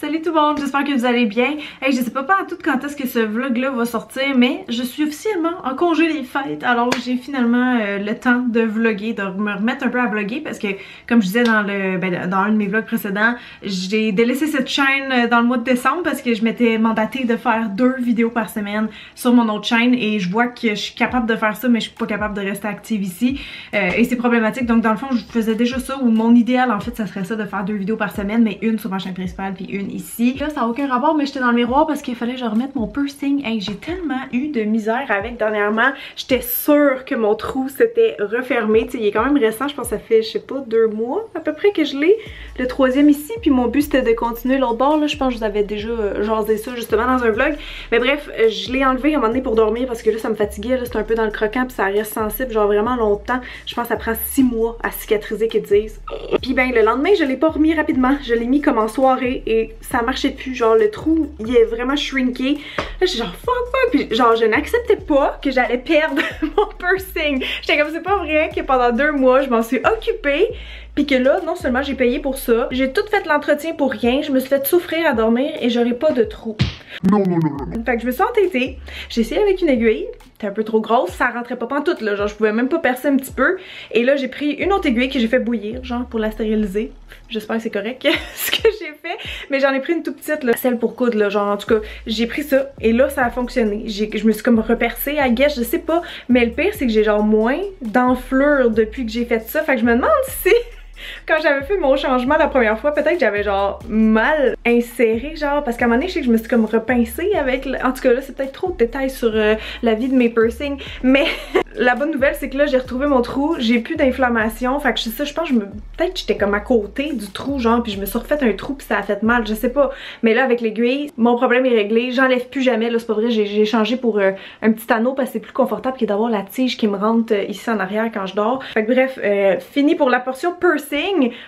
Salut tout le monde, j'espère que vous allez bien. Hey, je sais pas pas à tout quand est-ce que ce vlog-là va sortir, mais je suis officiellement en congé des fêtes. Alors j'ai finalement euh, le temps de vlogger, de me remettre un peu à vlogger parce que, comme je disais dans le ben, dans un de mes vlogs précédents, j'ai délaissé cette chaîne euh, dans le mois de décembre parce que je m'étais mandatée de faire deux vidéos par semaine sur mon autre chaîne et je vois que je suis capable de faire ça, mais je suis pas capable de rester active ici. Euh, et c'est problématique, donc dans le fond, je faisais déjà ça, ou mon idéal en fait, ça serait ça de faire deux vidéos par semaine, mais une sur ma chaîne principale puis une ici. Là, ça n'a aucun rapport, mais j'étais dans le miroir parce qu'il fallait que je remette mon piercing. Hey, j'ai tellement eu de misère avec dernièrement. J'étais sûre que mon trou s'était refermé. Il est quand même récent, je pense que ça fait, je sais pas, deux mois à peu près que je l'ai. Le troisième ici, puis mon but c'était de continuer l'autre bord. Là, je pense que je vous avais déjà euh, jasé ça justement dans un vlog. Mais bref, euh, je l'ai enlevé à un moment donné pour dormir parce que là, ça me fatiguait. Là, un peu dans le croquant, puis ça reste sensible, genre vraiment longtemps. Je pense que ça prend six mois à cicatriser qu'ils disent. Puis ben, le lendemain, je l'ai pas remis rapidement. Je l'ai mis comme en soirée et ça marche plus. Genre, le trou, il est vraiment shrinké. Là, j'étais genre, fuck, fuck. Puis, genre, je n'acceptais pas que j'allais perdre mon piercing. J'étais comme, c'est pas vrai que pendant deux mois, je m'en suis occupée. Puis que là, non seulement j'ai payé pour ça, j'ai tout fait l'entretien pour rien, je me suis fait souffrir à dormir et j'aurais pas de trou. Non, non, non, non, Fait que je me suis entêtée, j'ai essayé avec une aiguille, c'était un peu trop grosse, ça rentrait pas tout là, genre je pouvais même pas percer un petit peu. Et là j'ai pris une autre aiguille que j'ai fait bouillir, genre pour la stériliser. J'espère que c'est correct ce que j'ai fait, mais j'en ai pris une toute petite là, celle pour coudre là, genre en tout cas j'ai pris ça et là ça a fonctionné. Je me suis comme repercée à guess, je sais pas, mais le pire c'est que j'ai genre moins d'enflure depuis que j'ai fait ça, fait que je me demande si quand j'avais fait mon changement la première fois, peut-être j'avais genre mal inséré, genre, parce qu'à un moment donné, je sais que je me suis comme repincée avec, en tout cas là, c'est peut-être trop de détails sur euh, la vie de mes piercings, mais la bonne nouvelle, c'est que là, j'ai retrouvé mon trou, j'ai plus d'inflammation, fait que ça, je pense, je me... peut-être j'étais comme à côté du trou, genre, puis je me suis refait un trou, puis ça a fait mal, je sais pas, mais là, avec l'aiguille, mon problème est réglé, j'enlève plus jamais, là, c'est pas vrai, j'ai changé pour euh, un petit anneau parce que c'est plus confortable que d'avoir la tige qui me rentre euh, ici en arrière quand je dors. Fait que bref, fini pour la portion piercing,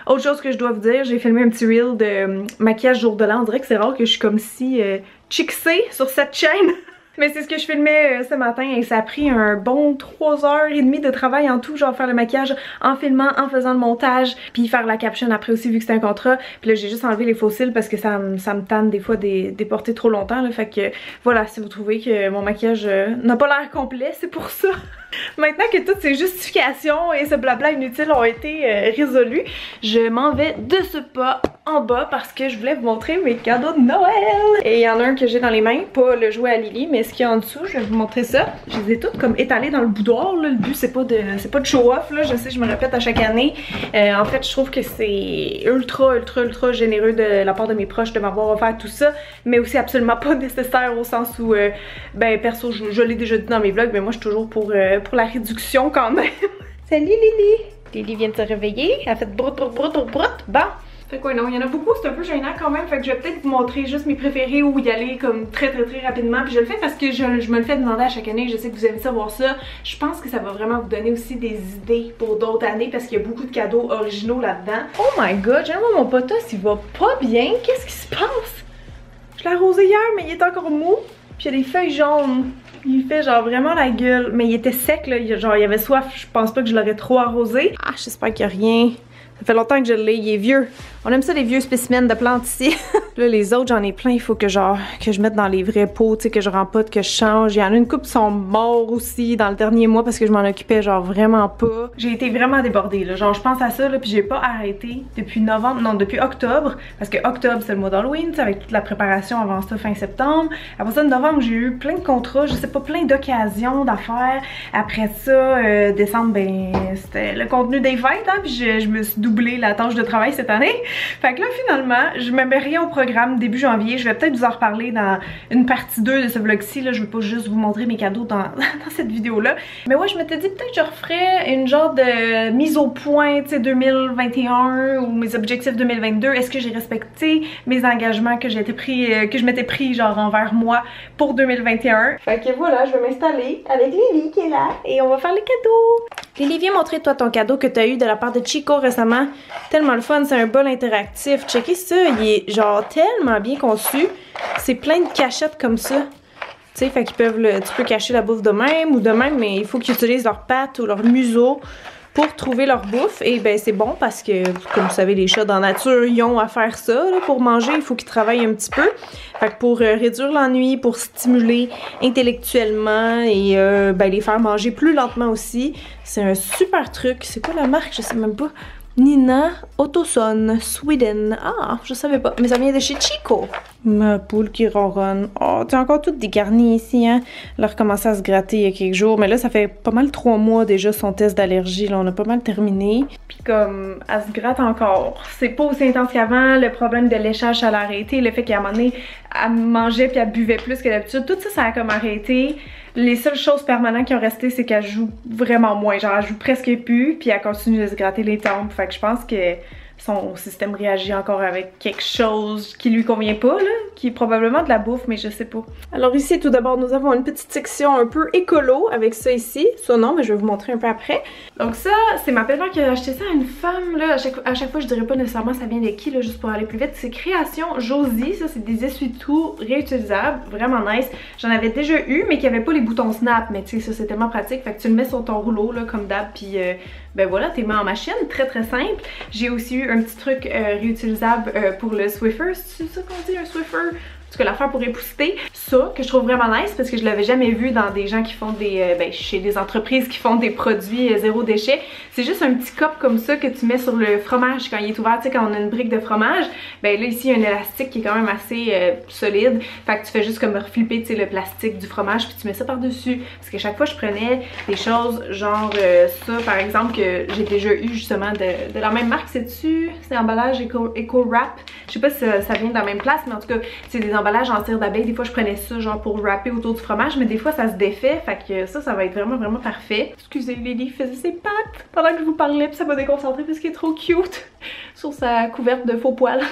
autre chose que je dois vous dire, j'ai filmé un petit reel de euh, maquillage jour de l'an. On dirait que c'est rare que je suis comme si euh, chixée sur cette chaîne. Mais c'est ce que je filmais euh, ce matin et ça a pris un bon 3h30 de travail en tout, genre faire le maquillage en filmant, en faisant le montage, puis faire la caption après aussi vu que c'était un contrat. Puis là j'ai juste enlevé les fossiles parce que ça, ça me tanne des fois des, des porter trop longtemps. Là, fait que voilà, si vous trouvez que mon maquillage n'a pas l'air complet, c'est pour ça. Maintenant que toutes ces justifications et ce blabla inutile ont été euh, résolus, je m'en vais de ce pas en bas parce que je voulais vous montrer mes cadeaux de Noël. Et il y en a un que j'ai dans les mains, pas le jouet à Lily, mais ce qu'il y a en dessous, je vais vous montrer ça. Je les ai toutes comme étalées dans le boudoir, Le but c'est pas de c'est pas de show off là, je sais je me répète à chaque année. Euh, en fait, je trouve que c'est ultra ultra ultra généreux de la part de mes proches de m'avoir offert tout ça, mais aussi absolument pas nécessaire au sens où euh, ben perso, je, l'ai déjà dit dans mes vlogs, mais moi je suis toujours pour pour la réduction quand même. Salut Lily! Lily vient de se réveiller, elle a fait brut brut brut brut. Bon. Fait quoi non, il y en a beaucoup, c'est un peu gênant quand même, fait que je vais peut-être vous montrer juste mes préférés ou y aller comme très très très rapidement. Puis je le fais parce que je, me le fais demander à chaque année, je sais que vous aimez savoir ça. Je pense que ça va vraiment vous donner aussi des idées pour d'autres années parce qu'il y a beaucoup de cadeaux originaux là-dedans. Oh my god, j'aime mon potos, il va pas bien, qu'est-ce qui se passe? Je l'ai arrosé hier mais il est encore mou, puis il y a des feuilles jaunes. Il fait genre vraiment la gueule. Mais il était sec là, genre il avait soif. Je pense pas que je l'aurais trop arrosé. Ah, j'espère qu'il y a rien. Ça fait longtemps que je l'ai, il est vieux. On aime ça les vieux spécimens de plantes ici. là les autres j'en ai plein, il faut que genre que je mette dans les vrais pots, tu sais que je rempote, que je change. Il y en a une couple qui sont morts aussi dans le dernier mois parce que je m'en occupais genre vraiment pas. J'ai été vraiment débordée là, genre je pense à ça là puis j'ai pas arrêté depuis novembre, non depuis octobre parce que octobre c'est le mois d'Halloween, avec toute la préparation avant ça fin septembre. Après ça novembre j'ai eu plein de contrats, je sais pas plein d'occasions d'affaires. Après ça euh, décembre ben c'était le contenu des fêtes hein, puis je, je me suis doublé la tâche de travail cette année. Fait que là, finalement, je me mets rien au programme début janvier. Je vais peut-être vous en reparler dans une partie 2 de ce vlog-ci. Là, je vais pas juste vous montrer mes cadeaux dans, cette vidéo-là. Mais ouais, je m'étais dit peut-être que je referais une genre de mise au point, tu sais, 2021 ou mes objectifs 2022. Est-ce que j'ai respecté mes engagements que j'ai pris, euh, que je m'étais pris genre envers moi pour 2021? Fait que voilà, je vais m'installer avec Lily qui est là et on va faire les cadeaux. Lily, viens montrer toi ton cadeau que t'as eu de la part de Chico récemment. Tellement le fun, c'est un bol interactif. Checkez ça, il est genre tellement bien conçu. C'est plein de cachettes comme ça. Tu sais, fait qu'ils peuvent tu peux cacher la bouffe de même ou de même, mais il faut qu'ils utilisent leurs pattes ou leur museau pour trouver leur bouffe. Et ben c'est bon parce que, comme vous savez, les chats dans la nature, ils ont à faire ça. pour manger, il faut qu'ils travaillent un petit peu. Fait que pour euh, réduire l'ennui, pour stimuler intellectuellement et euh, ben, les faire manger plus lentement aussi, c'est un super truc. C'est quoi la marque? Je sais même pas. Nina Autoson, Sweden. Ah, je savais pas. Mais ça vient de chez Chico. Ma poule qui ronronne. Oh, t'es encore toute dégarnie ici, hein? Elle a recommencé à se gratter il y a quelques jours. Mais là, ça fait pas mal trois mois déjà son test d'allergie. Là, on a pas mal terminé. Puis comme, elle se gratte encore. C'est pas aussi intense qu'avant. Le problème de léchage, elle a arrêté. Le fait qu'à un moment elle mangeait puis elle buvait plus que d'habitude. Tout ça, ça a comme arrêté. Les seules choses permanentes qui ont resté, c'est qu'elle joue vraiment moins. Genre, elle joue presque plus, puis elle continue de se gratter les tempes. Fait que je pense que son système réagit encore avec quelque chose qui lui convient pas, là, qui est probablement de la bouffe, mais je sais pas. Alors ici, tout d'abord, nous avons une petite section un peu écolo avec ça ici. Ça non, mais je vais vous montrer un peu après. Donc ça, c'est ma belle-mère qui a acheté ça à une femme, là. À chaque, à chaque, fois, je dirais pas nécessairement ça vient de qui, là, juste pour aller plus vite. C'est Création Josie, ça, c'est des essuie-tout réutilisables, vraiment nice. J'en avais déjà eu, mais qui avait pas les boutons snap, mais tu sais, ça, c'est tellement pratique. Fait que tu le mets sur ton rouleau, là, comme d'hab, puis euh, ben voilà, t'es mis en machine, très très simple. J'ai aussi eu un petit truc euh, réutilisable euh, pour le Swiffer, c'est ça qu'on dit, un Swiffer? Tout cas, l'affaire pour épousseter. Ça, que je trouve vraiment nice parce que je l'avais jamais vu dans des gens qui font des... Euh, ben, chez des entreprises qui font des produits zéro déchet. C'est juste un petit cop comme ça que tu mets sur le fromage quand il est ouvert. Tu sais, quand on a une brique de fromage, ben là, ici, il y a un élastique qui est quand même assez solide. Fait que tu fais juste comme reflipper, tu sais, le plastique du fromage puis tu mets ça par-dessus. Parce que chaque fois, je prenais des choses genre ça, par exemple, que j'ai déjà eu justement de, la même marque. C'est-tu? C'est emballage Eco, Eco Wrap. Je sais pas si ça, vient de la même place, mais en tout cas, c'est des en cire d'abeille. Des fois, je prenais ça genre pour wrapper autour du fromage, mais des fois, ça se défait. Fait que ça, ça va être vraiment, vraiment parfait. Excusez, Lily faisait ses pattes pendant que je vous parlais, puis ça m'a déconcentré parce qu'il est trop cute sur sa couverte de faux poils.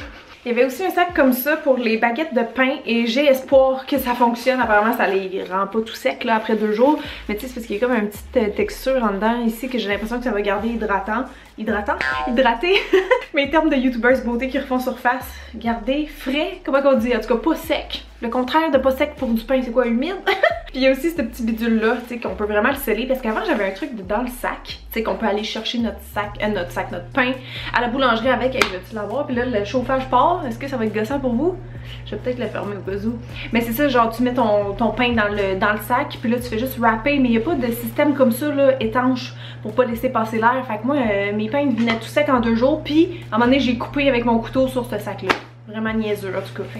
Il y avait aussi un sac comme ça pour les baguettes de pain et j'ai espoir que ça fonctionne. Apparemment, ça les rend pas tout sec là après deux jours. Mais tu sais, c'est parce qu'il y a comme une petite euh, texture en dedans ici que j'ai l'impression que ça va garder hydratant. Hydratant? Hydraté! Mes termes de youtubers beauté qui refont surface. Garder frais, comment qu'on dit? En tout cas, pas sec. Le contraire de pas sec pour du pain, c'est quoi? Humide? Puis il y a aussi ce petit bidule là, tu sais, qu'on peut vraiment le sceller parce qu'avant j'avais un truc dans le sac, tu sais, qu'on peut aller chercher notre sac, euh, notre sac, notre pain à la boulangerie avec, je vais-tu l'avoir? Puis là, le chauffage part, est-ce que ça va être gossant pour vous? Je vais peut-être le fermer au cas. Mais c'est ça, genre tu mets ton, pain dans le, sac, puis là tu fais juste wrapper, mais il n'y a pas de système comme ça, là, étanche, pour pas laisser passer l'air. Fait que moi, euh, mes pains venaient tout secs en deux jours, puis à un moment donné, j'ai coupé avec mon couteau sur ce sac-là vraiment niaiseux en tout cas.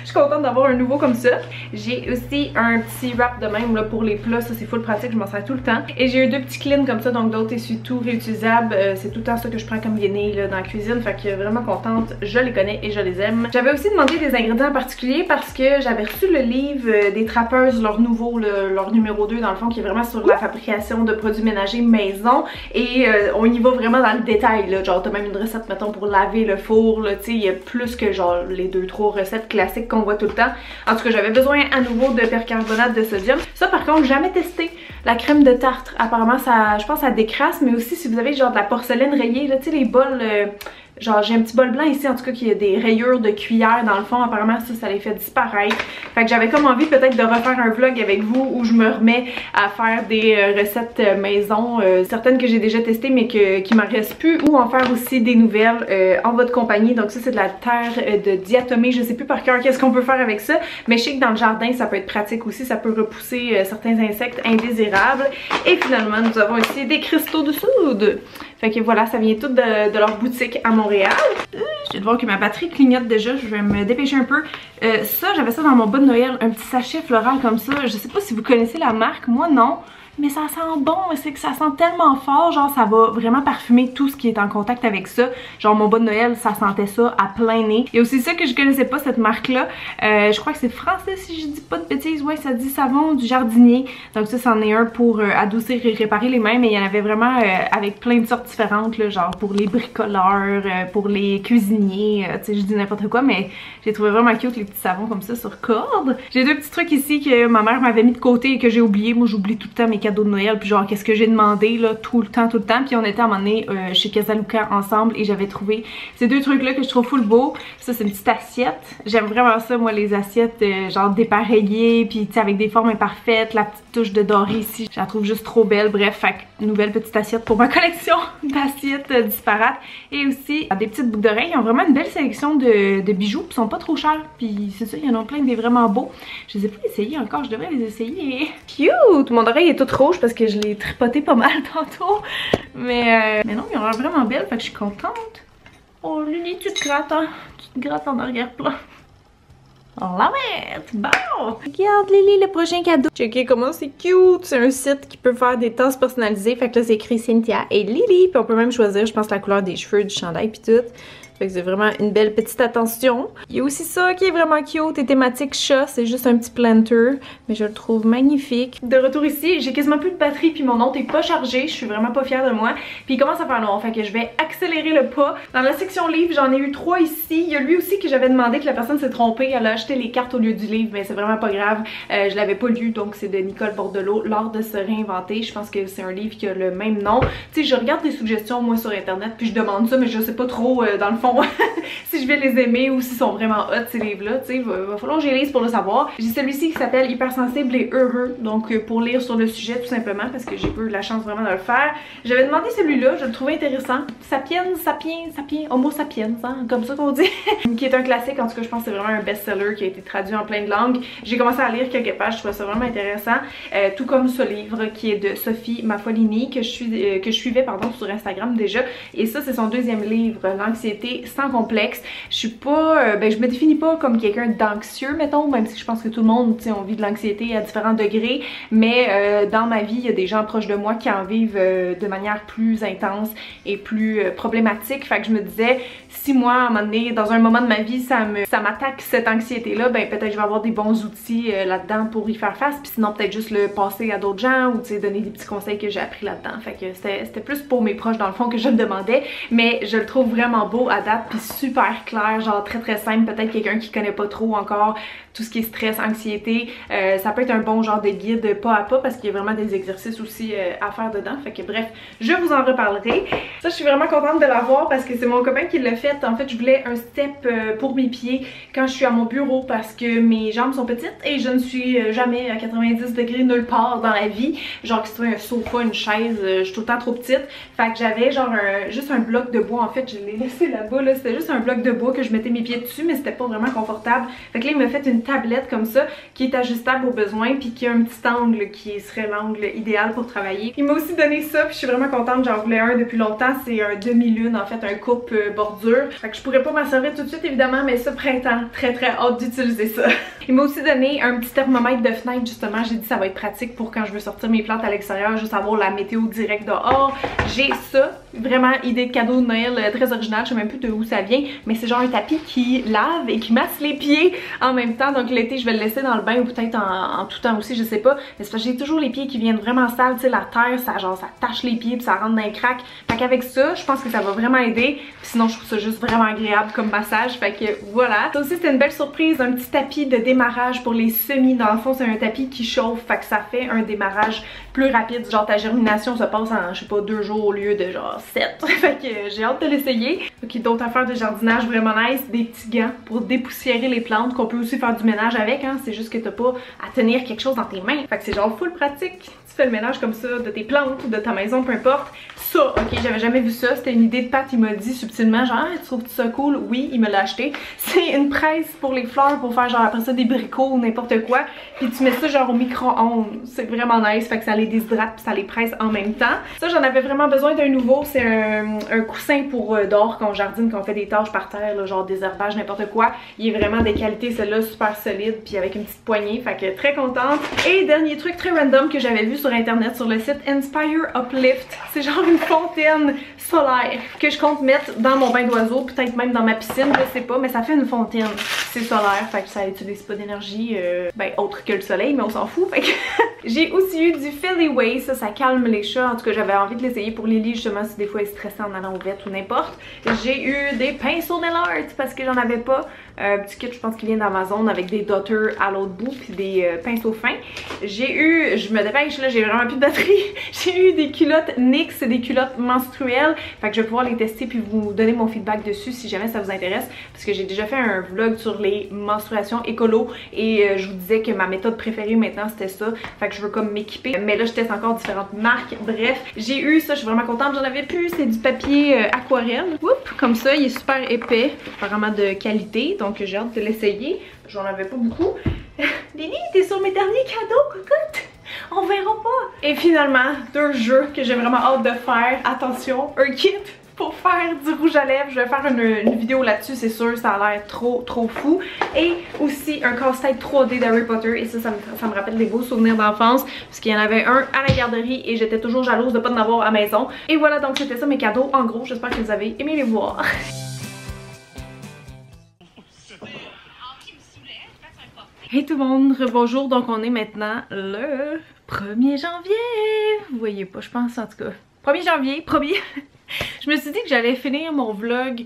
je suis contente d'avoir un nouveau comme ça. J'ai aussi un petit wrap de même là, pour les plats, ça c'est full pratique, je m'en sers tout le temps. Et j'ai eu deux petits cleans comme ça, donc d'autres essuie-tout réutilisables. Euh, c'est tout le temps ça que je prends comme guinée là, dans la cuisine, fait que vraiment contente, je les connais et je les aime. J'avais aussi demandé des ingrédients en particulier parce que j'avais reçu le livre euh, des trappeuses, leur nouveau, leur numéro 2 dans le fond, qui est vraiment sur la fabrication de produits ménagers maison. Et euh, on y va vraiment dans le détail, là. genre t'as même une recette mettons pour laver le four, tu sais, il y a plus que genre les deux trois recettes classiques qu'on voit tout le temps. En tout cas, j'avais besoin à nouveau de percarbonate de sodium. Ça par contre, jamais testé. La crème de tartre, apparemment ça, je pense ça décrasse, mais aussi si vous avez genre de la porcelaine rayée, là, tu sais les bols... Euh, Genre j'ai un petit bol blanc ici en tout cas qui a des rayures de cuillère dans le fond. Apparemment ça, ça les fait disparaître. Fait que j'avais comme envie peut-être de refaire un vlog avec vous où je me remets à faire des euh, recettes euh, maison. Euh, certaines que j'ai déjà testées mais que, qui m'en reste plus. Ou en faire aussi des nouvelles en votre compagnie. Donc ça c'est de la terre de diatomée. Je sais plus par cœur qu'est-ce qu'on peut faire avec ça. Mais je sais que dans le jardin ça peut être pratique aussi. Ça peut repousser certains insectes indésirables. Et finalement nous avons ici des cristaux de soude. Fait que voilà, ça vient tout de, leur boutique à Montréal. Je vais voir que ma batterie clignote déjà, je vais me dépêcher un peu. Euh, ça, j'avais ça dans mon bon de Noël, un petit sachet floral comme ça. Je sais pas si vous connaissez la marque, moi non mais ça sent bon, c'est que ça sent tellement fort, genre ça va vraiment parfumer tout ce qui est en contact avec ça. Genre mon de Noël, ça sentait ça à plein nez. Et aussi ça que je connaissais pas cette marque-là, euh, je crois que c'est français si je dis pas de bêtises, ouais ça dit savon du jardinier. Donc ça c'en est un pour euh, adoucir et réparer les mains, mais il y en avait vraiment euh, avec plein de sortes différentes, là, genre pour les bricoleurs, pour les cuisiniers, tu sais je dis n'importe quoi, mais j'ai trouvé vraiment cute les petits savons comme ça sur corde. J'ai deux petits trucs ici que ma mère m'avait mis de côté et que j'ai oublié, moi j'oublie tout le temps mes cadeaux de Noël, puis genre qu'est-ce que j'ai demandé là tout le temps, tout le temps. Puis on était à un moment donné euh, chez Casaluca ensemble et j'avais trouvé ces deux trucs là que je trouve full beau. Ça c'est une petite assiette. J'aime vraiment ça moi les assiettes euh, genre dépareillées puis tu sais avec des formes imparfaites, la petite touche de doré ici. Je la trouve juste trop belle. Bref, fait nouvelle petite assiette pour ma collection d'assiettes disparates. Et aussi des petites boucles d'oreilles. Ils ont vraiment une belle sélection de, bijoux. Ils sont pas trop chers. Puis c'est ça, il y en a plein des vraiment beaux. Je les ai pas essayés encore. Je devrais les essayer. Cute! Mon oreille est toute rouge parce que je l'ai tripoté pas mal tantôt. Mais, euh, mais non, ils ont l'air vraiment belles. Fait que je suis contente. Oh Lily, tu te grattes, hein? Tu te grattes en arrière-plan. Love it! Bon! Regarde Lily, le prochain cadeau. Checkez comment c'est cute! C'est un site qui peut faire des tasses personnalisées. Fait que là, c'est écrit Cynthia et Lily. Puis on peut même choisir, je pense, la couleur des cheveux, du chandail puis tout c'est vraiment une belle petite attention. Il y a aussi ça qui est vraiment cute et thématique chat. C'est juste un petit planter, mais je le trouve magnifique. De retour ici, j'ai quasiment plus de batterie puis mon autre est pas chargé. Je suis vraiment pas fière de moi. Puis il commence à faire noir, fait que je vais accélérer le pas. Dans la section livre, j'en ai eu trois ici. Il y a lui aussi que j'avais demandé que la personne s'est trompée. Elle a acheté les cartes au lieu du livre, mais c'est vraiment pas grave. Euh, je l'avais pas lu, donc c'est de Nicole Bordelot, L'art de se réinventer. Je pense que c'est un livre qui a le même nom. Tu sais, je regarde des suggestions moi sur internet puis je demande ça, mais je sais pas trop euh, dans le fond si je vais les aimer ou s'ils sont vraiment hot ces livres-là, tu va, va, falloir que je les lise pour le savoir. J'ai celui-ci qui s'appelle Hypersensible et heureux, donc euh, pour lire sur le sujet tout simplement parce que j'ai eu la chance vraiment de le faire. J'avais demandé celui-là, je le trouvais intéressant. Sapiens, sapiens, sapiens, homo sapiens, hein, comme ça qu'on dit. qui est un classique, en tout cas je pense que c'est vraiment un best-seller qui a été traduit en plein de langues. J'ai commencé à lire quelques pages, je trouvais ça vraiment intéressant. Euh, tout comme ce livre qui est de Sophie Mafolini que je, euh, que je suivais pardon, sur Instagram déjà. Et ça c'est son deuxième livre, L'anxiété sans complexe. Je suis pas, euh, ben je me définis pas comme quelqu'un d'anxieux mettons, même si je pense que tout le monde, tu sais, on vit de l'anxiété à différents degrés, mais euh, dans ma vie, il y a des gens proches de moi qui en vivent euh, de manière plus intense et plus problématique. Fait que je me disais, si moi, à un moment donné, dans un moment de ma vie, ça me ça m'attaque cette anxiété-là, ben peut-être je vais avoir des bons outils là-dedans pour y faire face, puis sinon peut-être juste le passer à d'autres gens ou donner des petits conseils que j'ai appris là-dedans. Fait que c'était plus pour mes proches dans le fond que je me demandais, mais je le trouve vraiment beau à date puis super clair, genre très très simple. Peut-être quelqu'un qui connaît pas trop encore tout ce qui est stress, anxiété. Euh, ça peut être un bon genre de guide pas à pas parce qu'il y a vraiment des exercices aussi euh, à faire dedans. Fait que bref, je vous en reparlerai. Ça, je suis vraiment contente de l'avoir parce que c'est mon copain qui l'a fait. En fait, je voulais un step euh, pour mes pieds quand je suis à mon bureau parce que mes jambes sont petites et je ne suis jamais à 90 degrés nulle part dans la vie. Genre que ce soit un sofa, une chaise, je suis tout le temps trop petite. Fait que j'avais genre juste un bloc de bois. En fait, je l'ai laissé là-bas. Là. C'était juste un bloc de bois que je mettais mes pieds dessus mais c'était pas vraiment confortable. Fait que là, il m'a fait une tablette comme ça qui est ajustable au besoin puis qui a un petit angle qui serait l'angle idéal pour travailler. Il m'a aussi donné ça puis je suis vraiment contente, j'en voulais un depuis longtemps. C'est un demi-lune en fait, un coupe euh, Fait que je pourrais pas m'en servir tout de suite évidemment mais ce printemps, très très hâte d'utiliser ça. Il m'a aussi donné un petit thermomètre de fenêtre justement. J'ai dit ça va être pratique pour quand je veux sortir mes plantes à l'extérieur, juste avoir la météo directe dehors. J'ai ça, vraiment idée de cadeau de Noël euh, très original. Je sais même plus de où ça vient mais c'est genre un tapis qui lave et qui masse les pieds en même temps. Donc l'été, je vais le laisser dans le bain ou peut-être en, tout temps aussi, je sais pas. Mais c'est parce que j'ai toujours les pieds qui viennent vraiment sales, tu sais, la terre, ça genre ça tâche les pieds puis ça rentre dans les craques. Fait qu'avec ça, je pense que ça va vraiment aider. sinon, je trouve ça juste vraiment agréable comme massage. Fait que voilà. Ça aussi, c'était une belle surprise, un petit tapis de démarrage pour les semis. Dans le fond, c'est un tapis qui chauffe, fait que ça fait un démarrage plus rapide. Genre ta germination se passe en, je sais pas, deux jours au lieu de genre sept. fait que j'ai hâte de l'essayer. Ok, d'autres affaires de jardinage vraiment nice, des petits gants pour dépoussiérer les plantes qu'on peut aussi faire du ménage avec, hein. C'est juste que t'as pas à tenir quelque chose dans tes mains. Fait que c'est genre full pratique. Tu fais le ménage comme ça de tes plantes ou de ta maison, peu importe. Ça, ok, j'avais jamais vu ça. C'était une idée de Pat, il m'a dit subtilement, genre, ah, tu trouves ça cool? Oui, il me l'a acheté. C'est une presse pour les fleurs pour faire genre après ça des bricots ou n'importe quoi. Puis tu mets ça genre au micro-ondes. C'est vraiment nice, fait que ça les déshydrate puis ça les presse en même temps. Ça, j'en avais vraiment besoin d'un nouveau. C'est un, coussin pour euh, d'or qu'on jardine, qu'on fait des tâches par terre, genre désherbage, n'importe quoi. Il est vraiment des qualités, celle-là, super solide puis avec une petite poignée. Fait que très contente. Et dernier truc très random que j'avais vu sur internet sur le site Inspire Uplift. C'est genre une fontaine solaire que je compte mettre dans mon bain d'oiseau, peut-être même dans ma piscine, je sais pas, mais ça fait une fontaine. C'est solaire, fait que ça utilise pas d'énergie, euh, ben autre que le soleil, mais on s'en fout. Fait que j'ai aussi eu du Philly Way, ça, calme les chats. En tout cas, j'avais envie de l'essayer pour Lily justement si des fois elle est stressée en allant au vet ou n'importe. J'ai eu des pinceaux nail art parce que j'en avais pas. Un petit kit, je pense qu'il vient d'Amazon avec des dotters à l'autre bout puis des euh, pinceaux fins. J'ai eu, je me dépêche là, j'ai vraiment plus de batterie. j'ai eu des culottes NYX, des culottes menstruelles. Fait que je vais pouvoir les tester puis vous donner mon feedback dessus si jamais ça vous intéresse. Parce que j'ai déjà fait un vlog sur les menstruations écolo et euh, je vous disais que ma méthode préférée maintenant c'était ça. Fait que je veux comme m'équiper. Mais là je teste encore différentes marques. Bref, j'ai eu ça, je suis vraiment contente. J'en avais plus, c'est du papier euh, aquarelle. Oups, comme ça, il est super épais, apparemment de qualité. Donc j'ai hâte de l'essayer. J'en avais pas beaucoup. Lily, t'es sur mes derniers cadeaux, cocotte! On verra pas! Et finalement, deux jeux que j'ai vraiment hâte de faire. Attention, un kit pour faire du rouge à lèvres. Je vais faire une, vidéo là-dessus, c'est sûr, ça a l'air trop trop fou. Et aussi un casse-tête 3D d'Harry Potter et ça, ça me, rappelle des beaux souvenirs d'enfance parce qu'il y en avait un à la garderie et j'étais toujours jalouse de pas en avoir à maison. Et voilà, donc c'était ça mes cadeaux en gros. J'espère que vous avez aimé les voir. Hey tout le monde, bonjour. Donc on est maintenant le 1er janvier. Vous voyez pas, je pense en tout cas. 1er janvier, premier. je me suis dit que j'allais finir mon vlog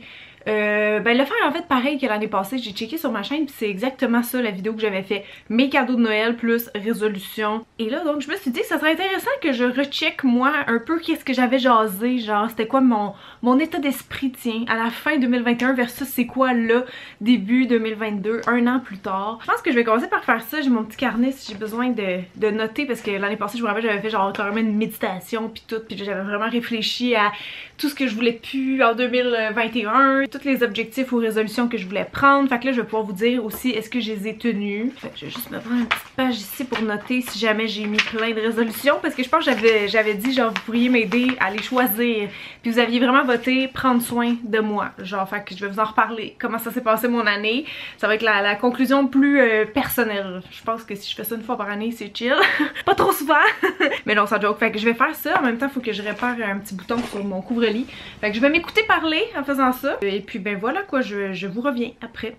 euh, ben le faire en fait pareil que l'année passée, j'ai checké sur ma chaîne puis c'est exactement ça la vidéo que j'avais fait. Mes cadeaux de Noël plus résolution. Et là donc je me suis dit que ça serait intéressant que je recheck moi un peu qu'est-ce que j'avais jasé, genre c'était quoi mon, mon état d'esprit tiens à la fin 2021 versus c'est quoi là début 2022, un an plus tard. Je pense que je vais commencer par faire ça, j'ai mon petit carnet si j'ai besoin de, de, noter parce que l'année passée je me rappelle j'avais fait genre carrément une méditation puis tout puis j'avais vraiment réfléchi à tout ce que je voulais plus en 2021, tous les objectifs ou résolutions que je voulais prendre. Fait que là, je vais pouvoir vous dire aussi est-ce que je les ai tenus. Fait que je vais juste me prendre une petite page ici pour noter si jamais j'ai mis plein de résolutions. Parce que je pense que j'avais dit, genre, vous pourriez m'aider à les choisir. Puis vous aviez vraiment voté prendre soin de moi. Genre, fait que je vais vous en reparler. Comment ça s'est passé mon année? Ça va être la, conclusion plus euh, personnelle. Je pense que si je fais ça une fois par année, c'est chill. Pas trop souvent. Mais non, ça joke. Fait que je vais faire ça. En même temps, il faut que je répare un petit bouton sur mon couvre-lit. Fait que je vais m'écouter parler en faisant ça. Et puis ben voilà quoi, je, je vous reviens après.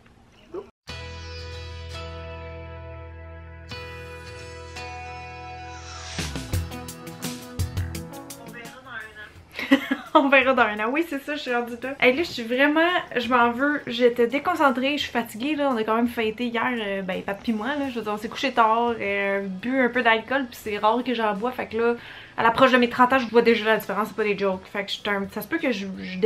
on verra dans un an. Oui, c'est ça, je suis rendue là. Et là, je suis vraiment, je m'en veux, j'étais déconcentrée, je suis fatiguée, là. On a quand même fêté hier, euh, ben, Pat pis moi, là. Je veux dire, on s'est couché tard, euh, bu un peu d'alcool, puis c'est rare que j'en bois. Fait que là, à l'approche de mes 30 ans, je vois déjà la différence, c'est pas des jokes. Fait que je un... ça se peut que je, je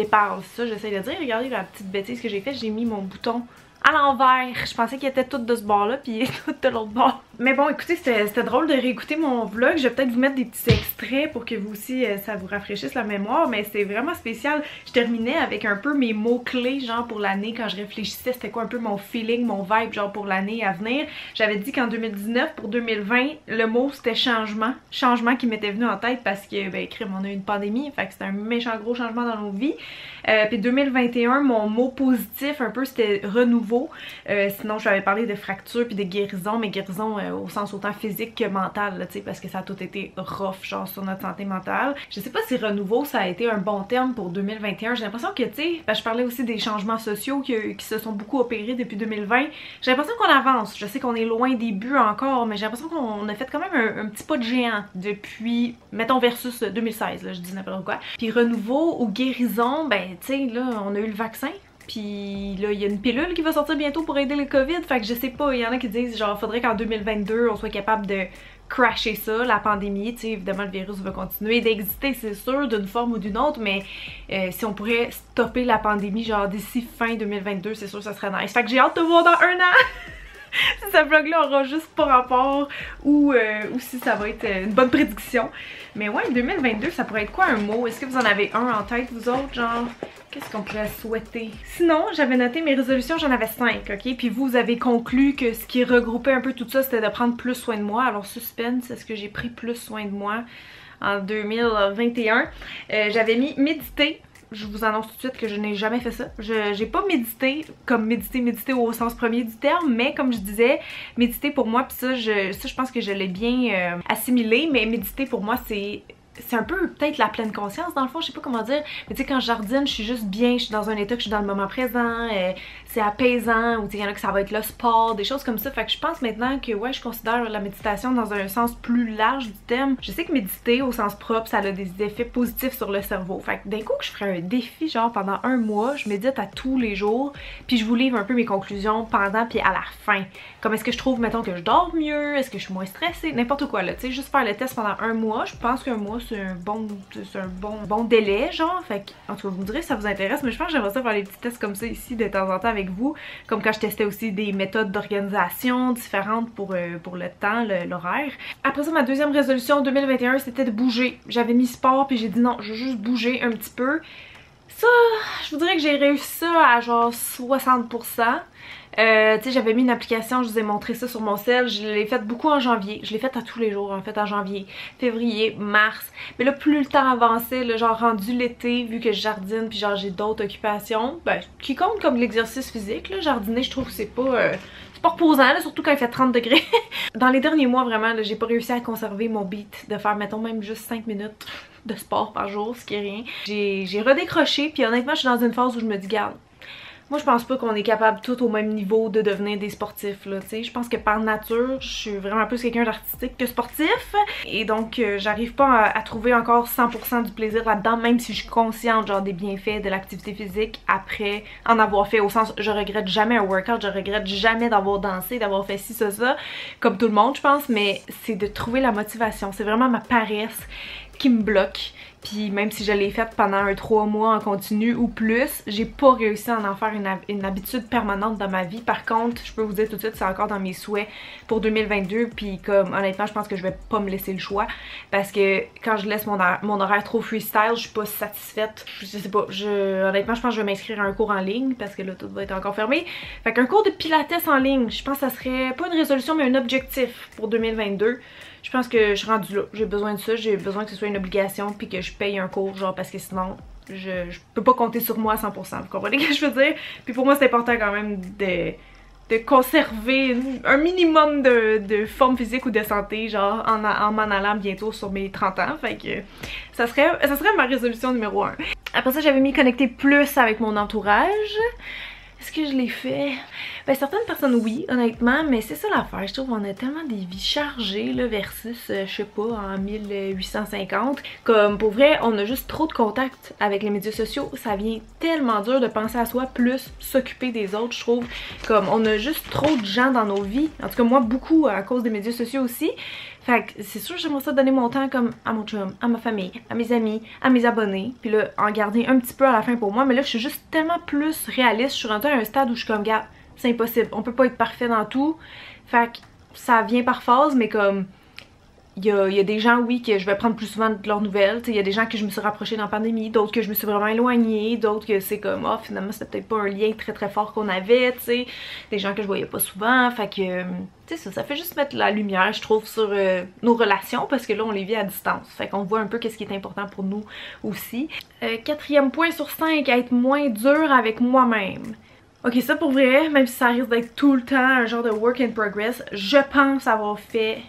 ça, j'essaie de dire. Regardez la petite bêtise que j'ai faite, j'ai mis mon bouton à l'envers. Je pensais qu'il était tout de ce bord-là, puis tout de l'autre bord. Mais bon, écoutez, c'était drôle de réécouter mon vlog. Je vais peut-être vous mettre des petits extraits pour que vous aussi, euh, ça vous rafraîchisse la mémoire. Mais c'est vraiment spécial. Je terminais avec un peu mes mots-clés, genre pour l'année, quand je réfléchissais, c'était quoi un peu mon feeling, mon vibe, genre pour l'année à venir. J'avais dit qu'en 2019, pour 2020, le mot c'était changement. Changement qui m'était venu en tête parce que, ben, crime, on a eu une pandémie, fait que c'était un méchant gros changement dans nos vies. Euh, puis 2021, mon mot positif un peu, c'était renouveau. Euh, sinon, je avais parlé de fracture puis de guérison, mais guérison au sens autant physique que mental, parce que ça a tout été rough, genre, sur notre santé mentale. Je sais pas si renouveau, ça a été un bon terme pour 2021. J'ai l'impression que, tu sais, je parlais aussi des changements sociaux qui, se sont beaucoup opérés depuis 2020. J'ai l'impression qu'on avance. Je sais qu'on est loin des buts encore, mais j'ai l'impression qu'on a fait quand même un, petit pas de géant depuis, mettons, versus 2016, là, je dis n'importe quoi. Puis renouveau ou guérison, ben, tu sais, là, on a eu le vaccin. Puis là, il y a une pilule qui va sortir bientôt pour aider le COVID. Fait que je sais pas, il y en a qui disent genre faudrait qu'en 2022 on soit capable de crasher ça, la pandémie, tu sais, évidemment le virus va continuer d'exister, c'est sûr, d'une forme ou d'une autre, mais euh, si on pourrait stopper la pandémie genre d'ici fin 2022, c'est sûr ça serait nice. Fait que j'ai hâte de voir dans un an si ce vlog-là aura juste pas rapport ou, euh, ou si ça va être euh, une bonne prédiction. Mais ouais, 2022, ça pourrait être quoi un mot? Est-ce que vous en avez un en tête, vous autres, genre? Qu'est-ce qu'on pourrait souhaiter? Sinon, j'avais noté mes résolutions, j'en avais 5, ok? Puis vous, avez conclu que ce qui regroupait un peu tout ça, c'était de prendre plus soin de moi. Alors, suspense, est-ce que j'ai pris plus soin de moi en 2021? Euh, j'avais mis méditer. Je vous annonce tout de suite que je n'ai jamais fait ça. Je J'ai pas médité comme méditer, méditer au sens premier du terme, mais comme je disais, méditer pour moi, puis ça je, ça, je pense que je l'ai bien euh, assimilé, mais méditer pour moi, c'est c'est un peu peut-être la pleine conscience dans le fond, je sais pas comment dire. Mais tu sais, quand je jardine, je suis juste bien, je suis dans un état que je suis dans le moment présent, euh, c'est apaisant, ou il y en a que ça va être le sport, des choses comme ça. Fait que je pense maintenant que ouais, je considère la méditation dans un sens plus large du thème. Je sais que méditer au sens propre, ça a des effets positifs sur le cerveau. Fait que d'un coup que je ferais un défi, genre pendant un mois, je médite à tous les jours, puis je vous livre un peu mes conclusions pendant puis à la fin. Comme est-ce que je trouve, mettons, que je dors mieux, est-ce que je suis moins stressée, n'importe quoi là. Tu sais, juste faire le test pendant un mois, je pense qu'un mois c'est un bon c'est un bon, bon délai, genre. Fait que, en tout cas, vous me direz si ça vous intéresse, mais je pense que j'aimerais ça faire des petits tests comme ça ici de temps en temps avec vous. Comme quand je testais aussi des méthodes d'organisation différentes pour, euh, pour le temps, l'horaire. Après ça, ma deuxième résolution 2021, c'était de bouger. J'avais mis sport, puis j'ai dit non, je veux juste bouger un petit peu. Ça, je vous dirais que j'ai réussi ça à genre 60%. Euh, tu sais, j'avais mis une application, je vous ai montré ça sur mon sel. Je l'ai fait beaucoup en janvier. Je l'ai fait à tous les jours, en fait, en janvier, février, mars. Mais là, plus le temps avançait, là, genre rendu l'été, vu que je jardine, puis genre j'ai d'autres occupations, ben, qui compte comme l'exercice physique, là. Jardiner, je trouve que c'est pas... Euh, reposant, surtout quand il fait 30 degrés. Dans les derniers mois, vraiment, j'ai pas réussi à conserver mon beat de faire, mettons, même juste 5 minutes de sport par jour, ce qui est rien. J'ai redécroché, puis honnêtement, je suis dans une phase où je me dis, garde, moi, je pense pas qu'on est capable tout au même niveau de devenir des sportifs, là, tu sais. Je pense que par nature, je suis vraiment plus quelqu'un d'artistique que sportif. Et donc, euh, j'arrive pas à, trouver encore 100% du plaisir là-dedans, même si je suis consciente, genre, des bienfaits de l'activité physique après en avoir fait. Au sens, je regrette jamais un workout, je regrette jamais d'avoir dansé, d'avoir fait ci, ça, ça, comme tout le monde, je pense, mais c'est de trouver la motivation. C'est vraiment ma paresse qui me bloque. Puis même si je l'ai faite pendant un 3 mois en continu ou plus, j'ai pas réussi à en faire une, habitude permanente dans ma vie. Par contre, je peux vous dire tout de suite, c'est encore dans mes souhaits pour 2022. Puis comme honnêtement, je pense que je vais pas me laisser le choix. Parce que quand je laisse mon, mon horaire trop freestyle, je suis pas satisfaite. Je sais pas, je, honnêtement, je pense que je vais m'inscrire à un cours en ligne parce que là, tout va être encore fermé. Fait qu'un cours de pilates en ligne, je pense que ça serait pas une résolution mais un objectif pour 2022 je pense que je suis rendue là. J'ai besoin de ça, j'ai besoin que ce soit une obligation puis que je paye un cours, genre parce que sinon, je, je peux pas compter sur moi à 100%. Vous comprenez ce que je veux dire? Puis pour moi, c'est important quand même de, de conserver un minimum de, forme physique ou de santé, genre en, en m'en allant bientôt sur mes 30 ans. Fait que ça serait, ça serait ma résolution numéro 1. Après ça, j'avais mis connecter plus avec mon entourage. Est-ce que je l'ai fait? Ben certaines personnes oui, honnêtement, mais c'est ça l'affaire. Je trouve qu'on a tellement des vies chargées là, versus, euh, je sais pas, en 1850. Comme pour vrai, on a juste trop de contacts avec les médias sociaux. Ça vient tellement dur de penser à soi plus s'occuper des autres, je trouve. Comme on a juste trop de gens dans nos vies. En tout cas moi beaucoup à cause des médias sociaux aussi. Fait que c'est sûr j'aimerais ça donner mon temps comme à mon chum, à ma famille, à mes amis, à mes abonnés. Puis là, en garder un petit peu à la fin pour moi. Mais là, je suis juste tellement plus réaliste. Je suis rendue à un stade où je suis comme, gars, c'est impossible. On peut pas être parfait dans tout. Fait que ça vient par phase, mais comme il y, a, des gens, oui, que je vais prendre plus souvent de leurs nouvelles. Il y a des gens que je me suis rapprochée dans la pandémie, d'autres que je me suis vraiment éloignée, d'autres que c'est comme, oh, finalement, c'était peut-être pas un lien très très fort qu'on avait, tu sais. Des gens que je voyais pas souvent. Fait que, tu sais, ça, ça fait juste mettre la lumière, je trouve, sur euh, nos relations parce que là, on les vit à distance. Fait qu'on voit un peu qu'est-ce qui est important pour nous aussi. Euh, quatrième point sur cinq, être moins dur avec moi-même. Ok, ça pour vrai, même si ça risque d'être tout le temps un genre de work in progress, je pense avoir fait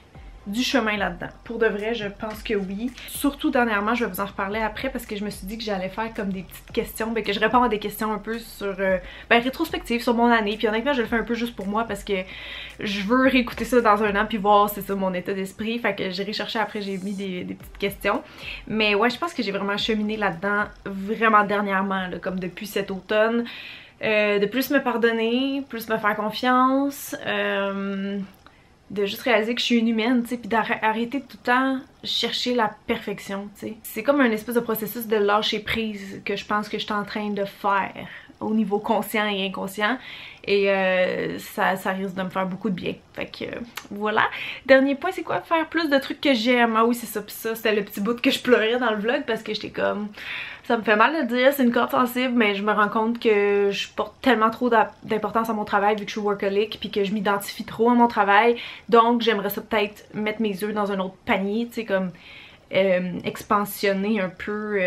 du chemin là-dedans. Pour de vrai, je pense que oui. Surtout dernièrement, je vais vous en reparler après parce que je me suis dit que j'allais faire comme des petites questions, ben, que je réponds à des questions un peu sur, euh, ben, rétrospective sur mon année. Puis honnêtement, je le fais un peu juste pour moi parce que je veux réécouter ça dans un an puis voir c'est ça mon état d'esprit. Fait que j'ai recherché après, j'ai mis des, petites questions. Mais ouais, je pense que j'ai vraiment cheminé là-dedans vraiment dernièrement, comme depuis cet automne. Euh, de plus me pardonner, plus me faire confiance. Euh, de juste réaliser que je suis une humaine, tu sais, puis d'arrêter tout le temps chercher la perfection, tu sais. C'est comme un espèce de processus de lâcher prise que je pense que je suis en train de faire au niveau conscient et inconscient et euh, ça, ça, risque de me faire beaucoup de bien. Fait que euh, voilà. Dernier point, c'est quoi? Faire plus de trucs que j'aime. Ah oui, c'est ça. Pis ça, c'était le petit bout que je pleurais dans le vlog parce que j'étais comme... Ça me fait mal de dire, c'est une corde sensible, mais je me rends compte que je porte tellement trop d'importance à mon travail vu que je suis workaholic puis que je m'identifie trop à mon travail. Donc j'aimerais ça peut-être mettre mes œufs dans un autre panier, tu sais, comme euh, expansionner un peu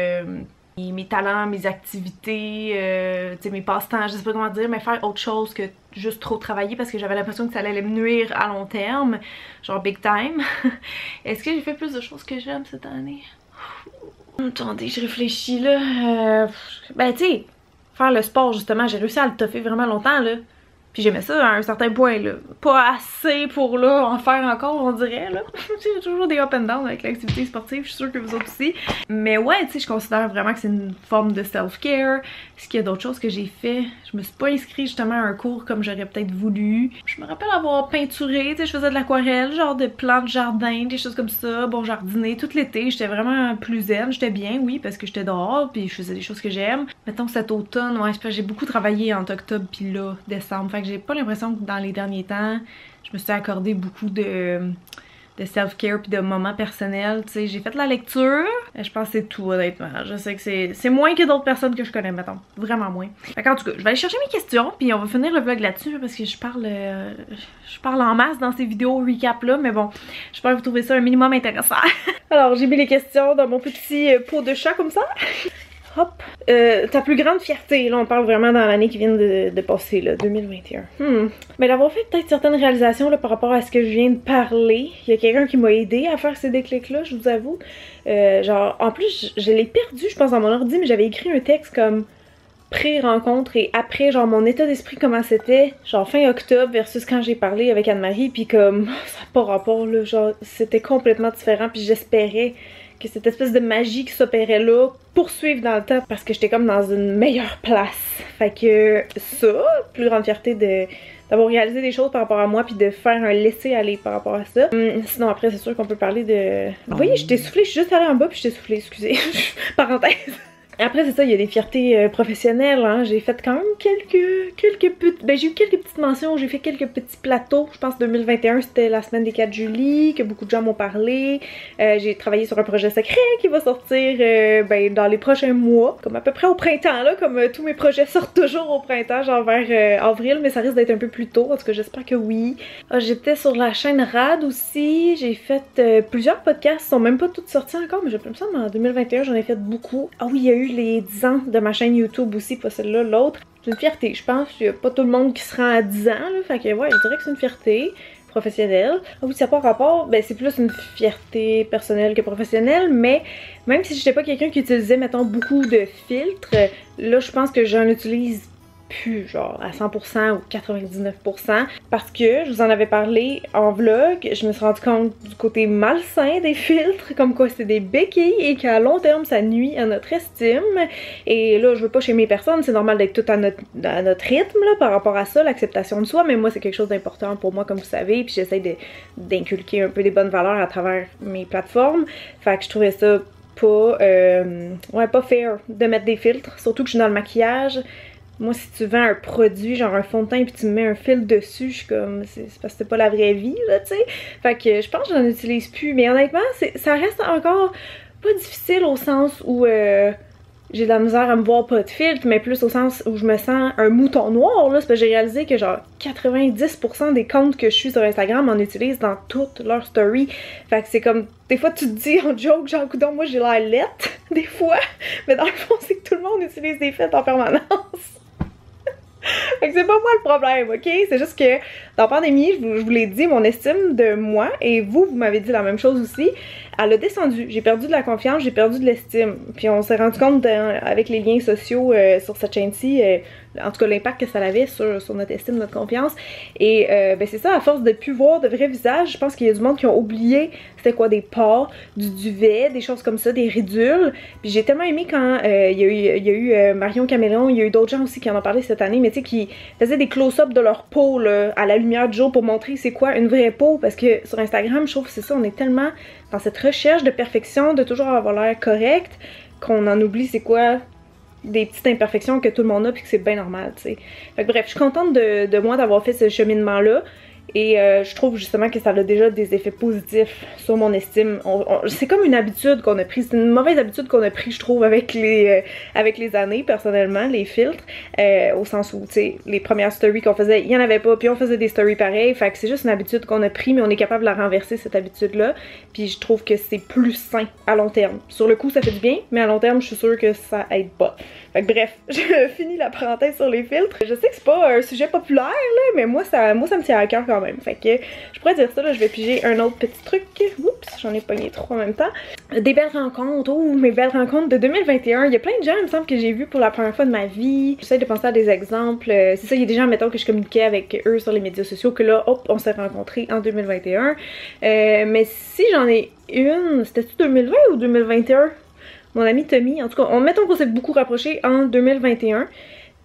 mes talents, mes activités, euh, mes passe-temps, je sais pas comment dire, mais faire autre chose que juste trop travailler parce que j'avais l'impression que ça allait me nuire à long terme, genre big time. Est-ce que j'ai fait plus de choses que j'aime cette année? Attendez, je réfléchis là. Euh, ben tu sais, faire le sport justement, j'ai réussi à le toffer vraiment longtemps là. Puis j'aimais ça à un certain point, là. Pas assez pour, là, en faire encore, on dirait, là. J'ai toujours des up and down avec l'activité sportive, je suis sûre que vous autres aussi. Mais ouais, tu sais, je considère vraiment que c'est une forme de self-care. Est-ce qu'il y a d'autres choses que j'ai fait? Je me suis pas inscrite justement à un cours comme j'aurais peut-être voulu. Je me rappelle avoir peinturé, tu sais, je faisais de l'aquarelle, genre de plantes de jardin, des choses comme ça. Bon, jardiner tout l'été, j'étais vraiment plus zen. J'étais bien, oui, parce que j'étais dehors, puis je faisais des choses que j'aime. Mettons cet automne, ouais, j'ai beaucoup travaillé entre octobre puis là, décembre j'ai pas l'impression que dans les derniers temps, je me suis accordé beaucoup de, self-care puis de moments personnels. Tu sais, j'ai fait la lecture. Je pense que c'est tout, honnêtement. Je sais que c'est moins que d'autres personnes que je connais, mettons. Vraiment moins. Fait en tout cas, je vais aller chercher mes questions puis on va finir le vlog là-dessus parce que je parle euh, je parle en masse dans ces vidéos recap là, mais bon, j'espère que vous trouvez ça un minimum intéressant. Alors, j'ai mis les questions dans mon petit euh, pot de chat comme ça. Hop. Euh, ta plus grande fierté, là on parle vraiment dans l'année qui vient de, passer, là, 2021. Hmm. Mais d'avoir fait peut-être certaines réalisations là, par rapport à ce que je viens de parler. Il y a quelqu'un qui m'a aidé à faire ces déclics-là, je vous avoue. Euh, genre, en plus, je, l'ai perdu, je pense, dans mon ordi, mais j'avais écrit un texte comme pré-rencontre et après, genre mon état d'esprit, comment c'était, genre fin octobre versus quand j'ai parlé avec Anne-Marie, puis comme, ça n'a pas rapport, là, genre, c'était complètement différent, puis j'espérais que cette espèce de magie qui s'opérait là poursuivre dans le temps parce que j'étais comme dans une meilleure place. Fait que ça, plus grande fierté de d'avoir réalisé des choses par rapport à moi puis de faire un laisser aller par rapport à ça. Hum, sinon après c'est sûr qu'on peut parler de... Vous voyez, je t'ai soufflé, je suis juste allée en bas puis je t'ai soufflé, excusez. Parenthèse. Après, c'est ça, il y a des fiertés euh, professionnelles. Hein. J'ai fait quand même quelques, quelques petites... Ben, j'ai eu quelques petites mentions, j'ai fait quelques petits plateaux. Je pense 2021, c'était la semaine des 4 juillet, que beaucoup de gens m'ont parlé. Euh, j'ai travaillé sur un projet secret qui va sortir euh, ben, dans les prochains mois. Comme à peu près au printemps, là. Comme tous mes projets sortent toujours au printemps, genre vers avril. Mais ça risque d'être un peu plus tôt. En tout cas, j'espère que oui. Ah, j'étais sur la chaîne RAD aussi. J'ai fait plusieurs podcasts. Ils sont même pas toutes sortis encore, mais je me semble en 2021, j'en ai fait beaucoup. Ah oui, il y a eu les 10 ans de ma chaîne YouTube aussi, pas celle-là, l'autre. C'est une fierté, je pense. Il n'y a pas tout le monde qui se rend à 10 ans, là. Fait que ouais, je dirais que c'est une fierté professionnelle. Ah oui, ça n'a pas rapport, ben c'est plus une fierté personnelle que professionnelle, mais même si j'étais pas quelqu'un qui utilisait, mettons, beaucoup de filtres, là, je pense que j'en utilise plus genre à 100% ou 99% parce que je vous en avais parlé en vlog, je me suis rendu compte du côté malsain des filtres, comme quoi c'est des béquilles et qu'à long terme ça nuit à notre estime. Et là je veux pas chez mes personnes, c'est normal d'être tout à notre, à notre rythme là, par rapport à ça, l'acceptation de soi, mais moi c'est quelque chose d'important pour moi comme vous savez, puis j'essaie d'inculquer un peu des bonnes valeurs à travers mes plateformes, fait que je trouvais ça pas, euh, ouais, pas fair de mettre des filtres, surtout que je suis dans le maquillage, moi, si tu vends un produit, genre un fond de teint, puis tu me mets un fil dessus, je suis comme, c'est parce que c'est pas la vraie vie, là, tu sais. Fait que je pense que j'en utilise plus. Mais honnêtement, ça reste encore pas difficile au sens où euh, j'ai de la misère à me voir pas de filtre, mais plus au sens où je me sens un mouton noir, là. Parce que j'ai réalisé que genre 90% des comptes que je suis sur Instagram en utilisent dans toutes leurs stories. Fait que c'est comme, des fois tu te dis en joke, genre, coudon, moi j'ai l'air lette, des fois. Mais dans le fond, c'est que tout le monde utilise des filtres en permanence fait que c'est pas moi le problème, ok? C'est juste que dans la pandémie, je vous, l'ai dit, mon estime de moi, et vous, vous m'avez dit la même chose aussi, elle a descendu. J'ai perdu de la confiance, j'ai perdu de l'estime. Puis on s'est rendu compte avec les liens sociaux euh, sur cette chaîne-ci, euh, en tout cas l'impact que ça avait sur, notre estime, notre confiance. Et euh, ben c'est ça, à force de plus voir de vrais visages, je pense qu'il y a du monde qui ont oublié c'était quoi des pores, du duvet, des choses comme ça, des ridules. Puis j'ai tellement aimé quand il y a eu, il y a eu Marion Caméléon, il y a eu d'autres gens aussi qui en ont parlé cette année, mais tu sais, qui faisaient des close-up de leur peau à la lumière du jour pour montrer c'est quoi une vraie peau. Parce que sur Instagram, je trouve que c'est ça, on est tellement dans cette recherche de perfection, de toujours avoir l'air correct, qu'on en oublie c'est quoi des petites imperfections que tout le monde a puis que c'est bien normal, tu sais. bref, je suis contente de, de moi d'avoir fait ce cheminement-là. Et euh, je trouve justement que ça a déjà des effets positifs sur mon estime. c'est comme une habitude qu'on a prise, c'est une mauvaise habitude qu'on a prise, je trouve, avec les euh, avec les années, personnellement, les filtres. Euh, au sens où, tu sais, les premières stories qu'on faisait, il y en avait pas, puis on faisait des stories pareilles. Fait que c'est juste une habitude qu'on a pris, mais on est capable de la renverser, cette habitude-là. Puis je trouve que c'est plus sain à long terme. Sur le coup, ça fait du bien, mais à long terme, je suis sûre que ça aide pas. Fait que bref, je finis la parenthèse sur les filtres. Je sais que c'est pas un sujet populaire, là, mais moi, ça, moi, ça me tient à cœur quand même Fait que je pourrais dire ça, là, je vais piger un autre petit truc. Oups, j'en ai pogné trois en même temps. Des belles rencontres, oh, mes belles rencontres de 2021. Il y a plein de gens, il me semble, que j'ai vu pour la première fois de ma vie. J'essaie de penser à des exemples. C'est ça, il y a des gens, mettons, que je communiquais avec eux sur les médias sociaux, que là, hop, on s'est rencontrés en 2021. Euh, mais si j'en ai une, c'était-tu 2020 ou 2021? Mon ami Tommy, en tout cas, on mettons qu'on s'est beaucoup rapproché en 2021.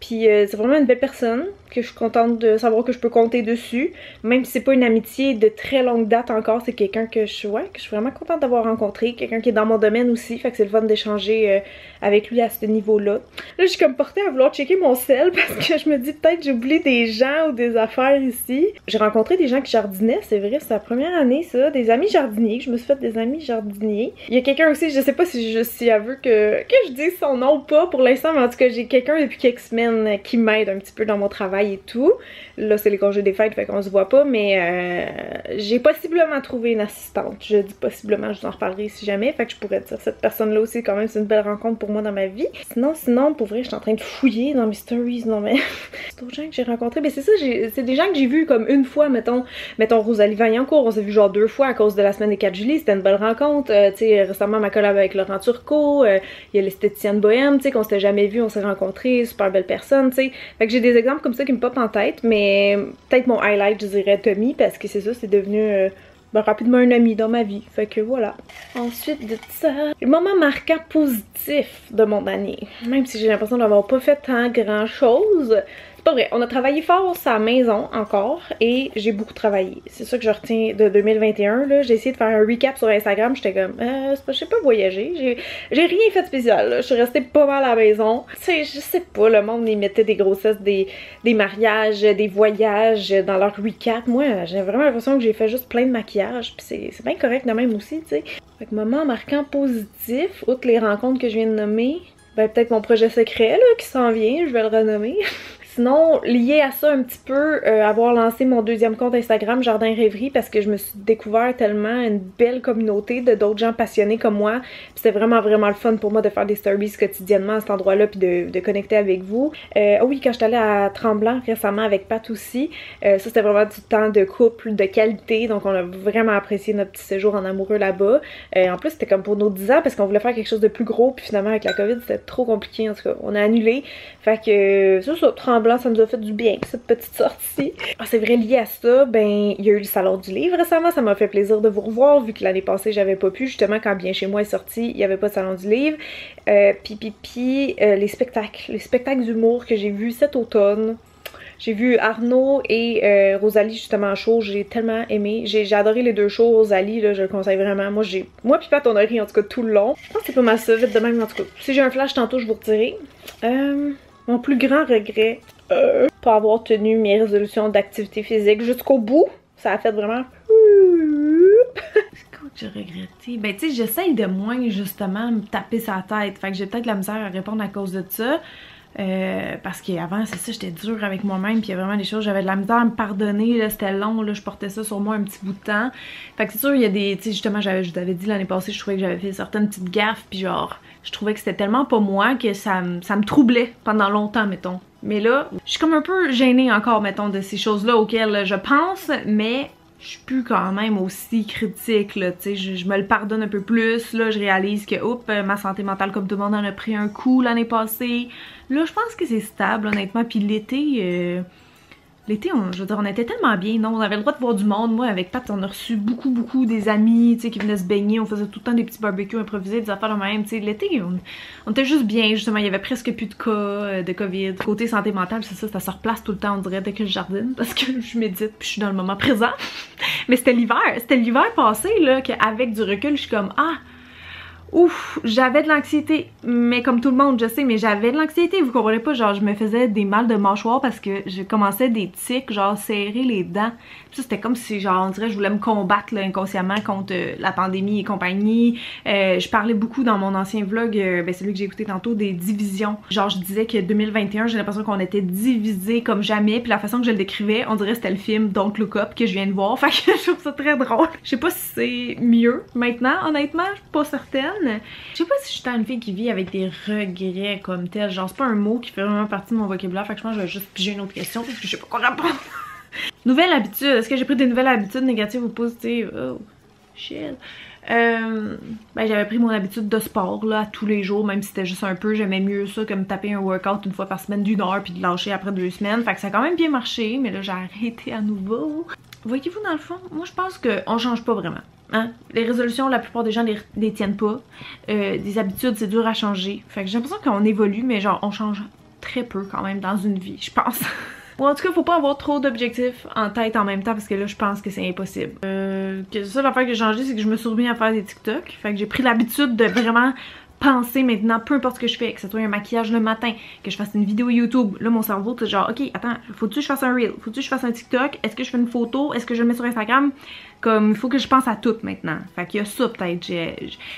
Puis euh, c'est vraiment une belle personne que je suis contente de savoir que je peux compter dessus. Même si c'est pas une amitié de très longue date encore, c'est quelqu'un que je, que je suis vraiment contente d'avoir rencontré. Quelqu'un qui est dans mon domaine aussi, fait que c'est le fun d'échanger euh, avec lui à ce niveau-là. Là, je suis comme portée à vouloir checker mon sel parce que je me dis peut-être j'ai oublié des gens ou des affaires ici. J'ai rencontré des gens qui jardinaient, c'est vrai, c'est la première année ça. Des amis jardiniers, je me suis fait des amis jardiniers. Il y a quelqu'un aussi, je sais pas si je suis à que, que je dise son nom ou pas pour l'instant, mais en tout cas j'ai quelqu'un depuis quelques semaines qui m'aide un petit peu dans mon travail et tout. Là, c'est les congés des fêtes, fait qu'on se voit pas, mais euh, j'ai possiblement trouvé une assistante. Je dis possiblement, je vous en reparlerai si jamais, fait que je pourrais dire cette personne-là aussi, quand même, c'est une belle rencontre pour moi dans ma vie. Sinon, sinon, pour vrai, je suis en train de fouiller dans mes stories, non mais... c'est d'autres gens que j'ai rencontrés, mais c'est ça, c'est des gens que j'ai vus comme une fois, mettons, mettons Rosalie Vaillancourt, on s'est vu genre deux fois à cause de la semaine des 4 juillet, c'était une belle rencontre. Euh, tu sais, récemment, ma collab avec Laurent Turcot, euh, il y a l'esthéticienne Bohème, tu sais, qu'on s'était jamais vu, on s'est rencontrés, super belle personne, tu sais. Fait que j'ai des exemples comme ça qui me popent en tête, mais peut-être mon highlight, je dirais Tommy, parce que c'est ça, c'est devenu euh, ben, rapidement un ami dans ma vie. Fait que voilà. Ensuite de ça, le moment marquant positif de mon année. Même si j'ai l'impression d'avoir pas fait tant grand chose, c'est pas vrai, on a travaillé fort sa maison encore et j'ai beaucoup travaillé. C'est ça que je retiens de 2021. J'ai essayé de faire un recap sur Instagram, j'étais comme, euh, je sais pas voyager, j'ai rien fait de spécial. Je suis restée pas mal à la maison. Tu sais, je sais pas, le monde y mettait des grossesses, des, des mariages, des voyages dans leur recap. Moi, j'ai vraiment l'impression que j'ai fait juste plein de maquillage, puis c'est bien correct de même aussi, tu sais. Fait que moment marquant positif, outre les rencontres que je viens de nommer, ben peut-être mon projet secret là qui s'en vient, je vais le renommer. Sinon, lié à ça un petit peu, euh, avoir lancé mon deuxième compte Instagram, Jardin Rêverie, parce que je me suis découvert tellement une belle communauté de d'autres gens passionnés comme moi. C'était vraiment, vraiment le fun pour moi de faire des stories quotidiennement à cet endroit-là, puis de, de, connecter avec vous. Euh, oh oui, quand j'étais allée à Tremblant récemment avec Pat aussi, euh, ça c'était vraiment du temps de couple, de qualité, donc on a vraiment apprécié notre petit séjour en amoureux là-bas. en plus, c'était comme pour nos 10 ans, parce qu'on voulait faire quelque chose de plus gros, puis finalement avec la COVID, c'était trop compliqué, en tout cas, on a annulé. Fait que, ça, ça, Tremblant ça nous a fait du bien, cette petite sortie. Ah, c'est vrai, lié à ça, ben, il y a eu le salon du livre récemment, ça m'a fait plaisir de vous revoir, vu que l'année passée, j'avais pas pu, justement, quand Bien Chez Moi est sorti, il y avait pas de salon du livre. Euh, puis, puis, puis, euh, les spectacles, les spectacles d'humour que j'ai vus cet automne, j'ai vu Arnaud et euh, Rosalie justement en show, j'ai tellement aimé. J'ai adoré les deux shows, Rosalie, là, je le conseille vraiment. Moi, j'ai moi puis Pat, on a en tout cas tout le long. Je pense que c'est pas mal ça, vite de même en tout cas. Si j'ai un flash tantôt, je vous retirerai. Euh, mon plus grand regret, euh, pas avoir tenu mes résolutions d'activité physique jusqu'au bout. Ça a fait vraiment... J'ai regretté? Ben tu sais, j'essaye de moins justement me taper sa tête. Fait que j'ai peut-être la misère à répondre à cause de ça. Euh, parce qu'avant, c'est ça, j'étais dure avec moi-même, puis il y a vraiment des choses, j'avais de la misère à me pardonner, c'était long, là, je portais ça sur moi un petit bout de temps. Fait que c'est sûr, il y a des, tu sais, justement, je t'avais dit l'année passée, je trouvais que j'avais fait certaines petites gaffes, puis genre, je trouvais que c'était tellement pas moi que ça, ça me troublait pendant longtemps, mettons. Mais là, je suis comme un peu gênée encore, mettons, de ces choses-là auxquelles je pense, mais je suis plus quand même aussi critique, là, tu sais, je, me le pardonne un peu plus, là, je réalise que, oups, ma santé mentale comme tout le monde en a pris un coup l'année passée. Là, je pense que c'est stable, honnêtement, puis l'été... Euh, L'été, on, je veux dire, on était tellement bien, non? On avait le droit de voir du monde. Moi, avec Pat, on a reçu beaucoup, beaucoup des amis, tu sais, qui venaient se baigner. On faisait tout le temps des petits barbecues improvisés, des affaires de même, tu sais. L'été, on, était juste bien, justement. Il y avait presque plus de cas euh, de COVID. Côté santé mentale, c'est ça, ça se replace tout le temps, on dirait, dès que je jardine, parce que je médite puis je suis dans le moment présent. Mais c'était l'hiver, c'était l'hiver passé, là, qu'avec du recul, je suis comme, ah, Ouf, j'avais de l'anxiété, mais comme tout le monde, je sais, mais j'avais de l'anxiété, vous comprenez pas, genre je me faisais des mal de mâchoire parce que je commençais des tics, genre serrer les dents. ça c'était comme si genre on dirait je voulais me combattre là, inconsciemment contre euh, la pandémie et compagnie. Euh, je parlais beaucoup dans mon ancien vlog, euh, ben celui que j'ai écouté tantôt, des divisions. Genre je disais que 2021, j'ai l'impression qu'on était divisés comme jamais, puis la façon que je le décrivais, on dirait c'était le film Don't Look Up que je viens de voir, fait que je trouve ça très drôle. Je sais pas si c'est mieux maintenant, honnêtement, je suis pas certaine. Je sais pas si je suis une fille qui vit avec des regrets comme tel. Genre, c'est pas un mot qui fait vraiment partie de mon vocabulaire. Fait que je pense que je vais juste piger une autre question parce que je sais pas quoi répondre. Nouvelle habitude. Est-ce que j'ai pris des nouvelles habitudes négatives ou positives? Oh, shit. Euh, ben, j'avais pris mon habitude de sport là, tous les jours, même si c'était juste un peu, j'aimais mieux ça que me taper un workout une fois par semaine d'une heure puis de lâcher après deux semaines. Fait que ça a quand même bien marché, mais là j'ai arrêté à nouveau. Voyez-vous dans le fond, moi je pense qu'on change pas vraiment. Hein? Les résolutions, la plupart des gens les, tiennent pas. Euh, des habitudes, c'est dur à changer. Fait que j'ai l'impression qu'on évolue, mais genre on change très peu quand même dans une vie, je pense. Ou en tout cas, faut pas avoir trop d'objectifs en tête en même temps parce que là, je pense que c'est impossible. Euh, que ça, l'affaire que j'ai changé, c'est que je me suis à faire des TikTok. Fait que j'ai pris l'habitude de vraiment penser maintenant, peu importe ce que je fais, que ce soit un maquillage le matin, que je fasse une vidéo YouTube, là mon cerveau c'est genre ok attends, faut-tu que je fasse un reel, faut-tu que je fasse un TikTok, est-ce que je fais une photo, est-ce que je le mets sur Instagram, comme il faut que je pense à tout maintenant. Fait qu'il y a ça peut-être,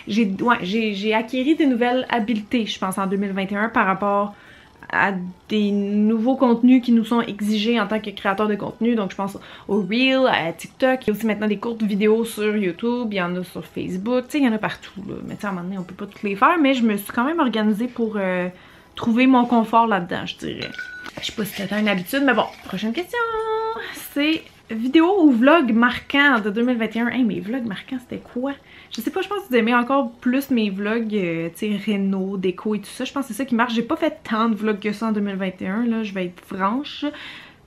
j'ai ouais, acquéri des nouvelles habiletés je pense en 2021 par rapport à des nouveaux contenus qui nous sont exigés en tant que créateur de contenu. Donc je pense au Reel, à TikTok. Il y a aussi maintenant des courtes vidéos sur YouTube, il y en a sur Facebook, tu sais, il y en a partout. Là. Mais tu sais, à un moment donné, on peut pas toutes les faire, mais je me suis quand même organisée pour euh, trouver mon confort là-dedans, je dirais. Je sais pas si c'était une habitude, mais bon, prochaine question. C'est vidéo ou vlog marquant de 2021. Hey, mes vlogs marquants, c'était quoi? Je sais pas, je pense que vous aimez encore plus mes vlogs, euh, tu sais, déco et tout ça. Je pense que c'est ça qui marche. J'ai pas fait tant de vlogs que ça en 2021, là, je vais être franche.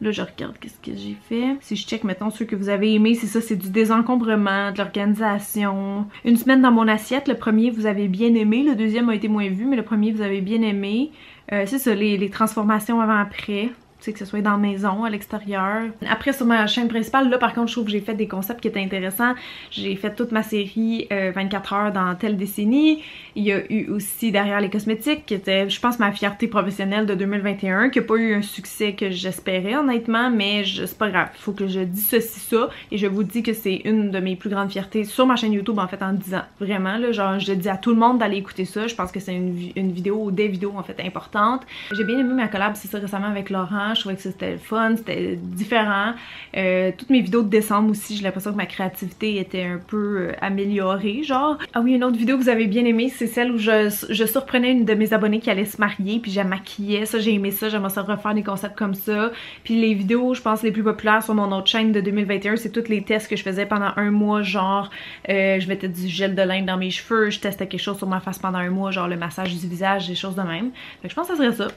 Là, je regarde qu'est-ce que j'ai fait. Si je check, mettons, ceux que vous avez aimés, c'est ça, c'est du désencombrement, de l'organisation. Une semaine dans mon assiette, le premier, vous avez bien aimé. Le deuxième a été moins vu, mais le premier, vous avez bien aimé. Euh, c'est ça, les transformations avant-après que ce soit dans la maison, à l'extérieur. Après, sur ma chaîne principale, là, par contre, je trouve que j'ai fait des concepts qui étaient intéressants. J'ai fait toute ma série 24 euh, heures dans telle décennie. Il y a eu aussi Derrière les cosmétiques, qui était, je pense, ma fierté professionnelle de 2021, qui n'a pas eu un succès que j'espérais, honnêtement, mais c'est pas grave. Il faut que je dissocie ça, et je vous dis que c'est une de mes plus grandes fiertés sur ma chaîne YouTube, en fait, en disant vraiment, là, genre, je dis à tout le monde d'aller écouter ça. Je pense que c'est une, une vidéo des vidéos, en fait, importantes. J'ai bien aimé ma collab, c'est ça, récemment avec Laurent je trouvais que c'était fun, c'était différent. Euh, toutes mes vidéos de décembre aussi, j'ai l'impression que ma créativité était un peu euh, améliorée, genre. Ah oui, une autre vidéo que vous avez bien aimée, c'est celle où je, je, surprenais une de mes abonnées qui allait se marier, puis je maquillais. Ça, j'ai aimé ça, j'aimerais ça refaire des concepts comme ça. Puis les vidéos, je pense, les plus populaires sur mon autre chaîne de 2021, c'est tous les tests que je faisais pendant un mois, genre, euh, je mettais du gel de lin dans mes cheveux, je testais quelque chose sur ma face pendant un mois, genre le massage du visage, des choses de même. Fait que je pense que ça serait ça.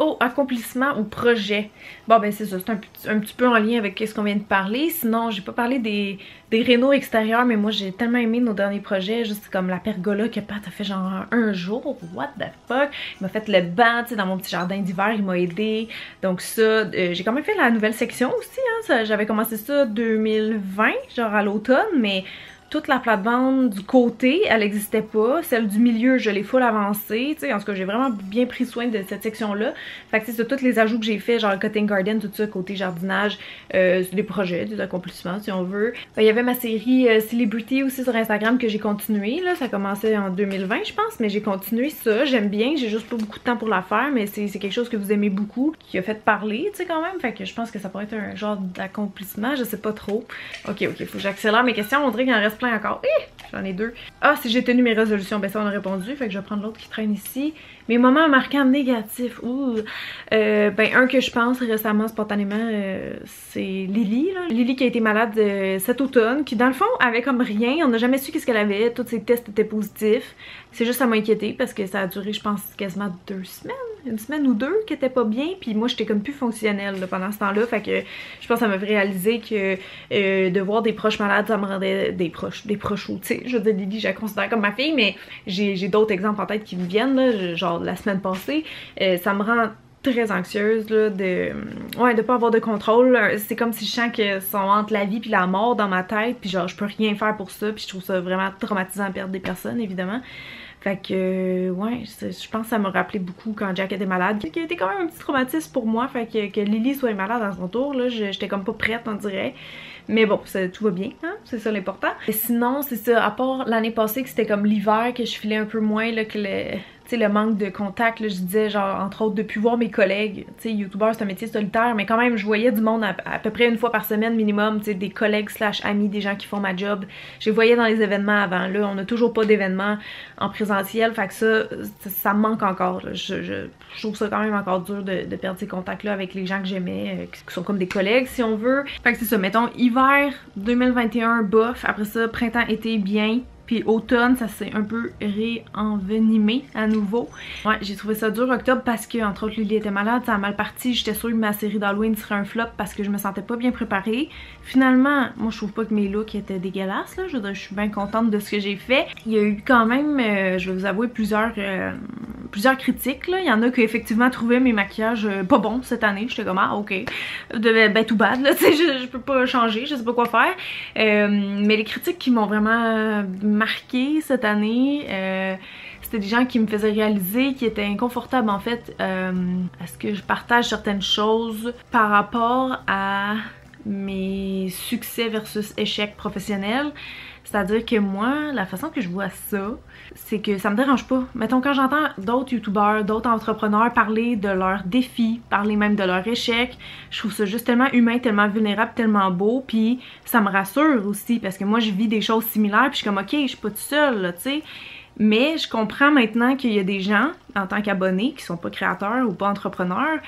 Oh, accomplissement ou projet. Bon, ben c'est ça, c'est un, petit peu en lien avec ce qu'on vient de parler. Sinon, j'ai pas parlé des, des rénaux extérieurs, mais moi j'ai tellement aimé nos derniers projets. Juste comme la pergola que Pat a fait genre un jour. What the fuck? Il m'a fait le banc, tu sais, dans mon petit jardin d'hiver, il m'a aidé. Donc ça, euh, j'ai quand même fait la nouvelle section aussi, hein. J'avais commencé ça 2020, genre à l'automne, mais toute la plate-bande du côté, elle n'existait pas. Celle du milieu, je l'ai full avancée. Tu sais, en tout cas, j'ai vraiment bien pris soin de cette section-là. Fait que c'est tous les ajouts que j'ai fait, genre le cutting garden, tout ça, côté jardinage, euh, des projets, des accomplissements, si on veut. Il y avait ma série euh, Celebrity aussi sur Instagram que j'ai continué. Là, ça commençait en 2020, je pense, mais j'ai continué ça. J'aime bien. J'ai juste pas beaucoup de temps pour la faire, mais c'est quelque chose que vous aimez beaucoup, qui a fait parler, tu sais, quand même. Fait que je pense que ça pourrait être un genre d'accomplissement. Je sais pas trop. Ok, ok, faut que j'accélère mes questions. On dirait qu'il en reste plein encore. J'en ai deux. Ah, si j'ai tenu mes résolutions, ben ça on a répondu. Fait que je vais prendre l'autre qui traîne ici. Mes moments marquants négatifs. Ouh. Euh, ben un que je pense récemment, spontanément, euh, c'est Lily. Là. Lily qui a été malade euh, cet automne, qui dans le fond avait comme rien. On n'a jamais su qu'est-ce qu'elle avait. Tous ses tests étaient positifs. C'est juste ça m'a inquiété parce que ça a duré, je pense, quasiment deux semaines. Une semaine ou deux qui était pas bien. Puis moi, j'étais comme plus fonctionnelle pendant ce temps-là. Fait que je pense que ça m'a fait réaliser que de voir des proches malades, ça me rendait des des proches tu sais. Je veux dire, Lily, je la considère comme ma fille, mais j'ai d'autres exemples en tête qui me viennent, là, genre la semaine passée, euh, ça me rend très anxieuse là, de ouais de pas avoir de contrôle. C'est comme si je sens que sont entre la vie puis la mort dans ma tête puis genre je peux rien faire pour ça puis je trouve ça vraiment traumatisant de perdre des personnes évidemment fait que, ouais, je pense que ça m'a rappelé beaucoup quand Jack était malade, qui été quand même un petit traumatisme pour moi. Fait que, que Lily soit malade à son tour, là, j'étais comme pas prête, on dirait. Mais bon, tout va bien, hein? c'est ça l'important. Sinon, c'est ça, à part l'année passée que c'était comme l'hiver, que je filais un peu moins, là, que le le manque de contact, je disais, genre, entre autres, de plus voir mes collègues. Tu sais, youtubeur, c'est un métier solitaire, mais quand même, je voyais du monde à, peu près une fois par semaine minimum, tu sais, des collègues slash amis, des gens qui font ma job. Je les voyais dans les événements avant. Là, on n'a toujours pas d'événements en présentiel, fait que ça, ça me manque encore. Je, trouve ça quand même encore dur de, de perdre ces contacts-là avec les gens que j'aimais, euh, qui sont comme des collègues, si on veut. Fait que c'est ça, mettons, hiver 2021, bof. Après ça, printemps, été, bien. Puis automne, ça s'est un peu réenvenimé à nouveau. Ouais, j'ai trouvé ça dur octobre parce que, entre autres, Lily était malade, ça a mal parti. J'étais sûre que ma série d'Halloween serait un flop parce que je me sentais pas bien préparée. Finalement, moi, je trouve pas que mes looks étaient dégueulasses, là. Je suis bien contente de ce que j'ai fait. Il y a eu quand même, euh, je vais vous avouer, plusieurs, euh, plusieurs critiques, là. Il y en a qui effectivement trouvaient mes maquillages euh, pas bons cette année. J'étais comme, ah, ok. De ben, tout bad, là. Je, je, peux pas changer, je sais pas quoi faire. mais les critiques qui m'ont vraiment marqué cette année. Euh, c'était des gens qui me faisaient réaliser qu'ils étaient inconfortables en fait euh, à ce que je partage certaines choses par rapport à mes succès versus échecs professionnels. C'est-à-dire que moi, la façon que je vois ça, c'est que ça me dérange pas. Mettons, quand j'entends d'autres youtubeurs, d'autres entrepreneurs parler de leurs défis, parler même de leurs échecs, je trouve ça juste tellement humain, tellement vulnérable, tellement beau, puis ça me rassure aussi, parce que moi, je vis des choses similaires, puis je suis comme, ok, je suis pas toute seule, tu sais. Mais je comprends maintenant qu'il y a des gens, en tant qu'abonnés, qui sont pas créateurs ou pas entrepreneurs,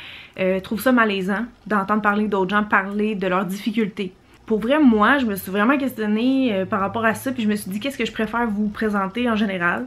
euh, trouvent ça malaisant d'entendre parler d'autres gens parler de leurs difficultés pour vrai, moi, je me suis vraiment questionnée euh, par rapport à ça, puis je me suis dit qu'est-ce que je préfère vous présenter en général?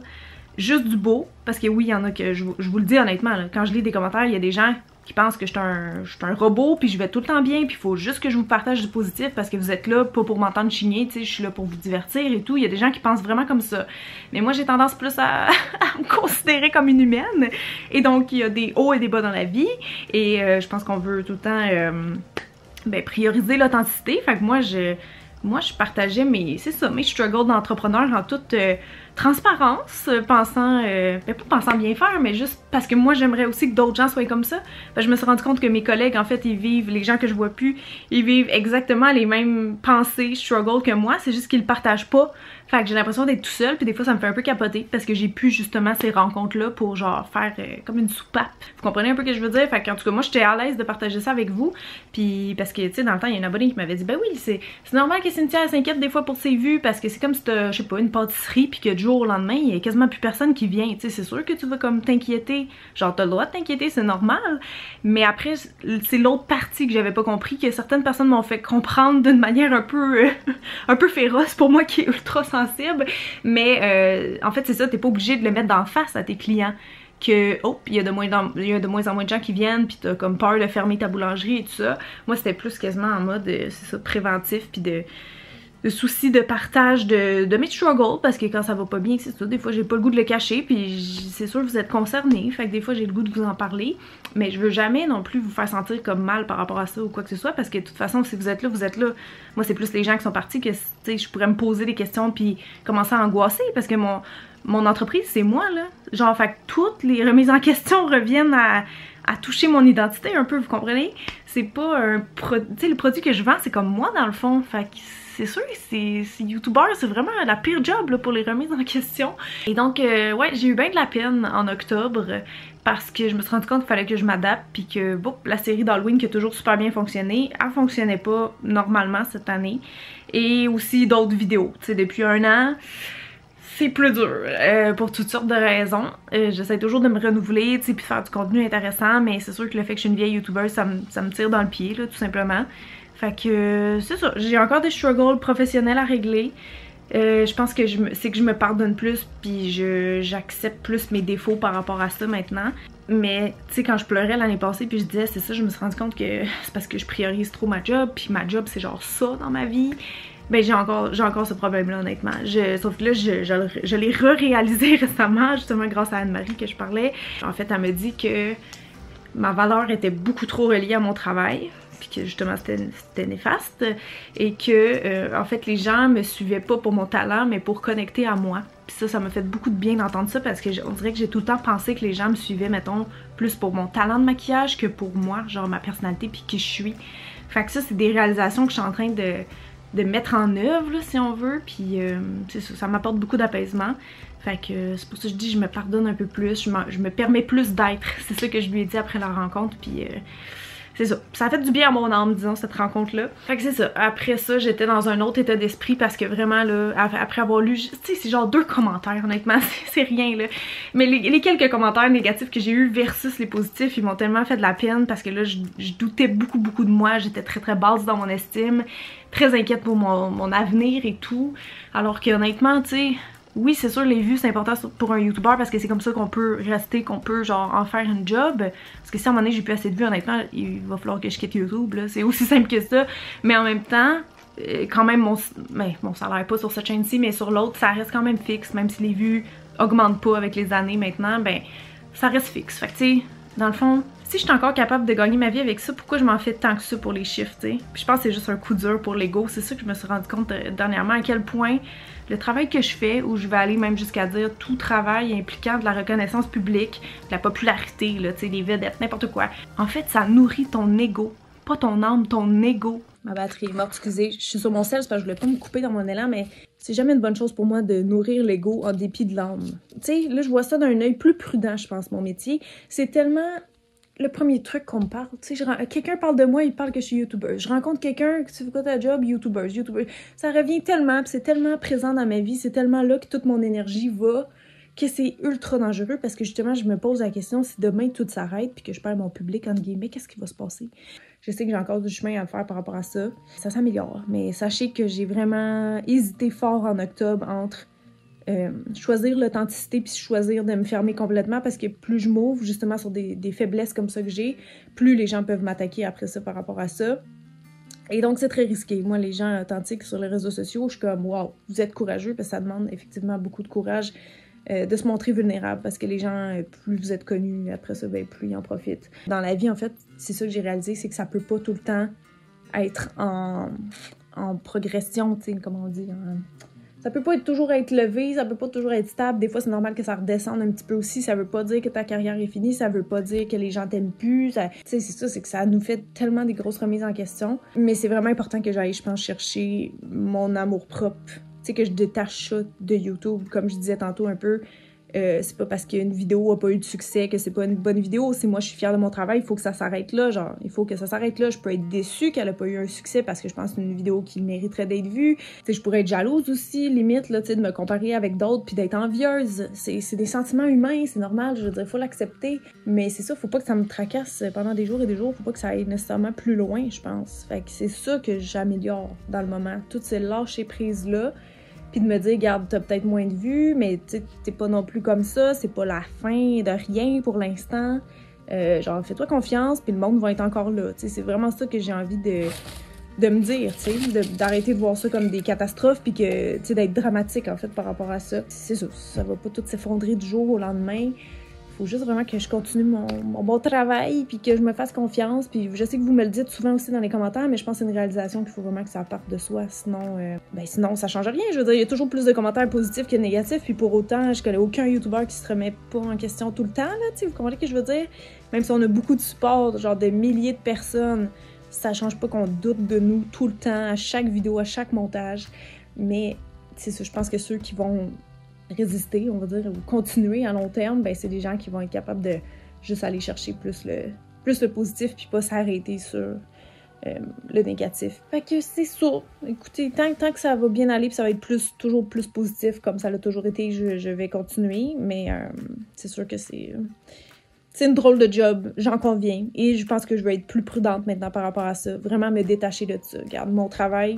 Juste du beau, parce que oui, il y en a que, je, vous le dis honnêtement, quand je lis des commentaires, il y a des gens qui pensent que je suis un, un, robot, puis je vais tout le temps bien, puis il faut juste que je vous partage du positif parce que vous êtes là pas pour m'entendre chigner, tu sais, je suis là pour vous divertir et tout. Il y a des gens qui pensent vraiment comme ça. Mais moi, j'ai tendance plus à, me considérer comme une humaine. Et donc, il y a des hauts et des bas dans la vie. Et euh, je pense qu'on veut tout le temps... Euh, ben, prioriser l'authenticité. Fait que moi, je, moi, je partageais mes, c'est ça, mes struggles d'entrepreneur en toute euh, transparence, pensant, euh, ben, pas pensant bien faire, mais juste parce que moi, j'aimerais aussi que d'autres gens soient comme ça. je me suis rendu compte que mes collègues, en fait, ils vivent, les gens que je vois plus, ils vivent exactement les mêmes pensées, struggles que moi, c'est juste qu'ils le partagent pas. Fait que j'ai l'impression d'être tout seul, puis des fois ça me fait un peu capoter parce que j'ai plus justement ces rencontres-là pour genre faire euh, comme une soupape. Vous comprenez un peu ce que je veux dire? Fait qu'en tout cas, moi j'étais à l'aise de partager ça avec vous. Puis parce que tu sais, dans le temps, il y a une abonnée qui m'avait dit Ben oui, c'est normal que Cynthia s'inquiète des fois pour ses vues parce que c'est comme si t'as, je sais pas, une pâtisserie puis que du jour au lendemain, il y a quasiment plus personne qui vient. Tu sais, c'est sûr que tu vas comme t'inquiéter. Genre, t'as le droit de t'inquiéter, c'est normal. Mais après, c'est l'autre partie que j'avais pas compris, que certaines personnes m'ont fait comprendre d'une manière un peu, un peu féroce pour moi qui est ultra sensible. Mais euh, en fait, c'est ça, t'es pas obligé de le mettre d'en face à tes clients. Que, oh, il y, a de moins en, y a de moins en moins de gens qui viennent, puis t'as comme peur de fermer ta boulangerie et tout ça. Moi, c'était plus quasiment en mode, euh, c'est ça, préventif, puis de de souci de partage de, de mes struggles parce que quand ça va pas bien, c'est des fois j'ai pas le goût de le cacher puis c'est sûr que vous êtes concernés, fait que des fois j'ai le goût de vous en parler, mais je veux jamais non plus vous faire sentir comme mal par rapport à ça ou quoi que ce soit parce que de toute façon si vous êtes là, vous êtes là. Moi c'est plus les gens qui sont partis que je pourrais me poser des questions puis commencer à angoisser parce que mon mon entreprise c'est moi là. Genre fait que toutes les remises en question reviennent à à toucher mon identité un peu, vous comprenez? C'est pas un produit, tu sais, le produit que je vends, c'est comme moi dans le fond, fait que c'est sûr, c'est youtubeur, c'est vraiment la pire job pour les remises en question. Et donc, euh, ouais, j'ai eu bien de la peine en octobre parce que je me suis rendu compte qu'il fallait que je m'adapte puis que bon, la série d'Halloween qui a toujours super bien fonctionné, elle fonctionnait pas normalement cette année. Et aussi d'autres vidéos, tu sais, depuis un an c'est plus dur euh, pour toutes sortes de raisons. Euh, j'essaie toujours de me renouveler, tu sais, faire du contenu intéressant, mais c'est sûr que le fait que je suis une vieille youtubeuse, ça ça me tire dans le pied, là, tout simplement. Fait que c'est ça, j'ai encore des struggles professionnels à régler. Euh, je pense que c'est que je me pardonne plus puis j'accepte plus mes défauts par rapport à ça maintenant. Mais tu sais quand je pleurais l'année passée puis je disais c'est ça, je me suis rendu compte que c'est parce que je priorise trop ma job puis ma job c'est genre ça dans ma vie. Ben j'ai encore encore ce problème là honnêtement. sauf que là je, je l'ai re-réalisé récemment justement grâce à Anne-Marie que je parlais. En fait elle me dit que ma valeur était beaucoup trop reliée à mon travail puis que justement c'était néfaste et que euh, en fait les gens me suivaient pas pour mon talent mais pour connecter à moi. Puis ça, ça m'a fait beaucoup de bien d'entendre ça parce que on dirait que j'ai tout le temps pensé que les gens me suivaient, mettons, plus pour mon talent de maquillage que pour moi, genre ma personnalité puis qui je suis. Fait que ça, c'est des réalisations que je suis en train de, de mettre en œuvre, si on veut. Puis euh, ça, ça m'apporte beaucoup d'apaisement. Fait que c'est pour ça que je dis je me pardonne un peu plus, je, je me permets plus d'être. C'est ça que je lui ai dit après la rencontre. Puis euh, c'est ça. Ça a fait du bien à mon âme, disons, cette rencontre-là. Fait que c'est ça. Après ça, j'étais dans un autre état d'esprit parce que vraiment, là, après avoir lu, tu sais, c'est genre deux commentaires, honnêtement, c'est rien, là. Mais les, quelques commentaires négatifs que j'ai eu versus les positifs, ils m'ont tellement fait de la peine parce que là, je, doutais beaucoup, beaucoup de moi. J'étais très, très basse dans mon estime, très inquiète pour mon, mon avenir et tout. Alors que, honnêtement, tu sais, oui, c'est sûr, les vues, c'est important pour un YouTuber parce que c'est comme ça qu'on peut rester, qu'on peut genre en faire un job. Parce que si à un moment donné j'ai plus assez de vues, honnêtement, il va falloir que je quitte YouTube, là. C'est aussi simple que ça. Mais en même temps, euh, quand même, mon, ben, mon salaire pas sur cette chaîne-ci, mais sur l'autre, ça reste quand même fixe. Même si les vues augmentent pas avec les années maintenant, ben, ça reste fixe. Fait que, tu sais, dans le fond, si je suis encore capable de gagner ma vie avec ça, pourquoi je m'en fais tant que ça pour les chiffres, tu sais? Puis je pense que c'est juste un coup dur pour l'ego. C'est ça que je me suis rendu compte euh, dernièrement, à quel point le travail que je fais, où je vais aller même jusqu'à dire tout travail impliquant de la reconnaissance publique, de la popularité, là, des vedettes, n'importe quoi, en fait, ça nourrit ton ego. Pas ton âme, ton ego. Ma batterie est morte, excusez. Je suis sur mon sel parce que je voulais pas me couper dans mon élan, mais c'est jamais une bonne chose pour moi de nourrir l'ego en dépit de l'âme. Tu sais, là, je vois ça d'un œil plus prudent, je pense, mon métier. C'est tellement le premier truc qu'on me parle. Tu sais, quelqu'un parle de moi, il parle que je suis YouTuber. Je rencontre quelqu'un, tu fais quoi ta job? YouTuber, YouTuber. Ça revient tellement, c'est tellement présent dans ma vie, c'est tellement là que toute mon énergie va, que c'est ultra dangereux parce que justement, je me pose la question si demain tout s'arrête puis que je perds mon public, entre guillemets, qu'est-ce qui va se passer? Je sais que j'ai encore du chemin à faire par rapport à ça. Ça s'améliore, mais sachez que j'ai vraiment hésité fort en octobre entre euh, choisir l'authenticité puis choisir de me fermer complètement parce que plus je m'ouvre justement sur des, faiblesses comme ça que j'ai, plus les gens peuvent m'attaquer après ça par rapport à ça. Et donc c'est très risqué. Moi, les gens authentiques sur les réseaux sociaux, je suis comme waouh, vous êtes courageux parce que ça demande effectivement beaucoup de courage euh, de se montrer vulnérable parce que les gens, euh, plus vous êtes connus, après ça, ben, plus ils en profitent. Dans la vie, en fait, c'est ça que j'ai réalisé, c'est que ça peut pas tout le temps être en, progression, tu sais, comment on dit, ça peut pas toujours être levé, ça peut pas toujours être stable. Des fois, c'est normal que ça redescende un petit peu aussi. Ça veut pas dire que ta carrière est finie, ça veut pas dire que les gens t'aiment plus. Sais, c'est ça, c'est que ça nous fait tellement des grosses remises en question. Mais c'est vraiment important que j'aille, je pense, chercher mon amour propre. Tu sais, que je détache ça de YouTube, comme je disais tantôt un peu. Euh, c'est pas parce qu'une vidéo a pas eu de succès que c'est pas une bonne vidéo. C'est moi, je suis fière de mon travail. Il faut que ça s'arrête là. Genre, il faut que ça s'arrête là. Je peux être déçue qu'elle a pas eu un succès parce que je pense que c'est une vidéo qui mériterait d'être vue. Tu je pourrais être jalouse aussi, limite, là, de me comparer avec d'autres puis d'être envieuse. C'est des sentiments humains, c'est normal. Je veux dire, faut l'accepter. Mais c'est ça, faut pas que ça me tracasse pendant des jours et des jours. Faut pas que ça aille nécessairement plus loin, je pense. Fait que c'est ça que j'améliore dans le moment. Toutes ces lâcher prises-là puis de me dire, regarde, t'as peut-être moins de vues, mais t'es pas non plus comme ça, c'est pas la fin de rien pour l'instant. Euh, genre, fais-toi confiance, puis le monde va être encore là. C'est vraiment ça que j'ai envie de, de me dire, d'arrêter de, voir ça comme des catastrophes, puis que, d'être dramatique, en fait, par rapport à ça. C'est ça, ça va pas tout s'effondrer du jour au lendemain faut juste vraiment que je continue mon, bon travail, puis que je me fasse confiance. Puis je sais que vous me le dites souvent aussi dans les commentaires, mais je pense que c'est une réalisation qu'il faut vraiment que ça parte de soi. Sinon, euh, ben sinon, ça change rien. Je veux dire, il y a toujours plus de commentaires positifs que négatifs. Puis pour autant, je connais aucun YouTuber qui se remet pas en question tout le temps, là, vous comprenez ce que je veux dire? Même si on a beaucoup de support, genre des milliers de personnes, ça change pas qu'on doute de nous tout le temps, à chaque vidéo, à chaque montage. Mais c'est ça, je pense que ceux qui vont résister, on va dire, ou continuer à long terme, ben c'est des gens qui vont être capables de juste aller chercher plus le, plus le positif puis pas s'arrêter sur euh, le négatif. Fait que c'est ça. Écoutez, tant, tant que ça va bien aller puis ça va être plus, toujours plus positif comme ça l'a toujours été, je, vais continuer. Mais euh, c'est sûr que c'est... C'est une drôle de job, j'en conviens. Et je pense que je vais être plus prudente maintenant par rapport à ça. Vraiment me détacher de ça. Regarde, mon travail,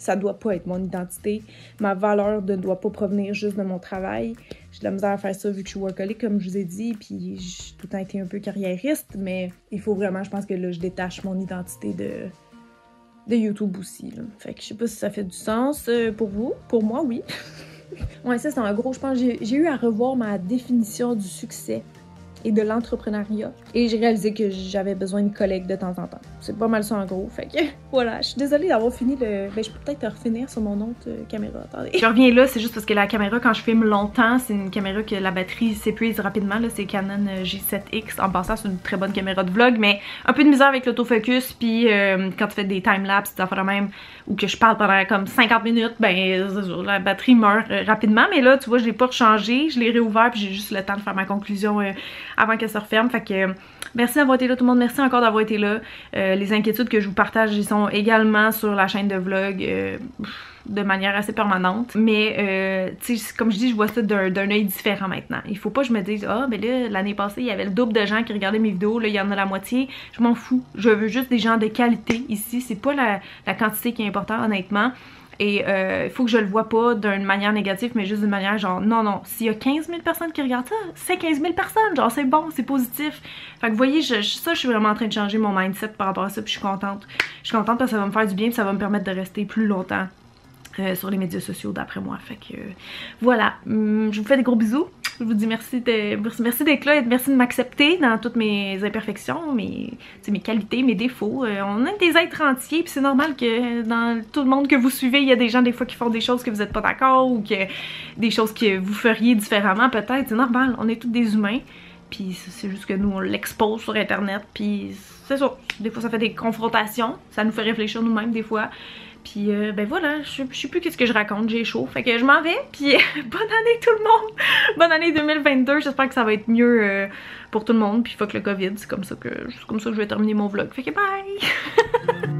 ça doit pas être mon identité. Ma valeur ne doit pas provenir juste de mon travail. J'ai de la misère à faire ça vu que je suis workaholic, comme je vous ai dit, puis j'ai tout le temps été un peu carriériste, mais il faut vraiment, je pense que là, je détache mon identité de, de YouTube aussi. Fait que je sais pas si ça fait du sens euh, pour vous. Pour moi, oui. ouais, ça, c'est un gros, je pense, j'ai eu à revoir ma définition du succès et de l'entrepreneuriat. Et j'ai réalisé que j'avais besoin de collègues de temps en temps. C'est pas mal ça en gros. Fait que voilà, je suis désolée d'avoir fini le. Ben, je peux peut-être refinir sur mon autre euh, caméra. Attendez. Je reviens là, c'est juste parce que la caméra, quand je filme longtemps, c'est une caméra que la batterie s'épuise rapidement. C'est Canon euh, G7X. En passant, c'est une très bonne caméra de vlog, mais un peu de misère avec l'autofocus. Puis euh, quand tu fais des timelapses, ça fait la même, ou que je parle pendant comme 50 minutes, ben la batterie meurt rapidement. Mais là, tu vois, je l'ai pas rechangé, je l'ai réouvert, puis j'ai juste le temps de faire ma conclusion avant qu'elle se referme. Fait que merci d'avoir été là tout le monde, merci encore d'avoir été là. Euh, les inquiétudes que je vous partage, ils sont également sur la chaîne de vlog. Euh, de manière assez permanente. Mais, euh, tu sais, comme je dis, je vois ça d'un œil différent maintenant. Il faut pas que je me dise, ah, ben là, l'année passée, il y avait le double de gens qui regardaient mes vidéos, là, il y en a la moitié. Je m'en fous. Je veux juste des gens de qualité ici. C'est pas la, la quantité qui est importante, honnêtement. Et euh, il faut que je le vois pas d'une manière négative, mais juste d'une manière genre, non, non, s'il y a 15 000 personnes qui regardent ça, c'est 15 000 personnes, genre c'est bon, c'est positif. Fait que vous voyez, ça, je suis vraiment en train de changer mon mindset par rapport à ça, puis je suis contente. Je suis contente parce que ça va me faire du bien, puis ça va me permettre de rester plus longtemps euh, sur les médias sociaux d'après moi. Fait que voilà, hum, je vous fais des gros bisous. Je vous dis merci d'être merci là et merci de m'accepter dans toutes mes imperfections, mes, mes qualités, mes défauts. Euh, on est des êtres entiers, puis c'est normal que dans tout le monde que vous suivez, il y a des gens des fois qui font des choses que vous n'êtes pas d'accord ou que des choses que vous feriez différemment peut-être. C'est normal, on est tous des humains. Puis c'est juste que nous, on l'expose sur Internet, puis c'est ça. Des fois, ça fait des confrontations, ça nous fait réfléchir nous-mêmes des fois. Puis euh, ben voilà, je, sais plus qu'est-ce que je raconte, j'ai chaud. Fait que je m'en vais, puis bonne année tout le monde! bonne année 2022, j'espère que ça va être mieux euh, pour tout le monde. Puis fuck le COVID, c'est comme ça que comme ça que je vais terminer mon vlog. Fait que bye!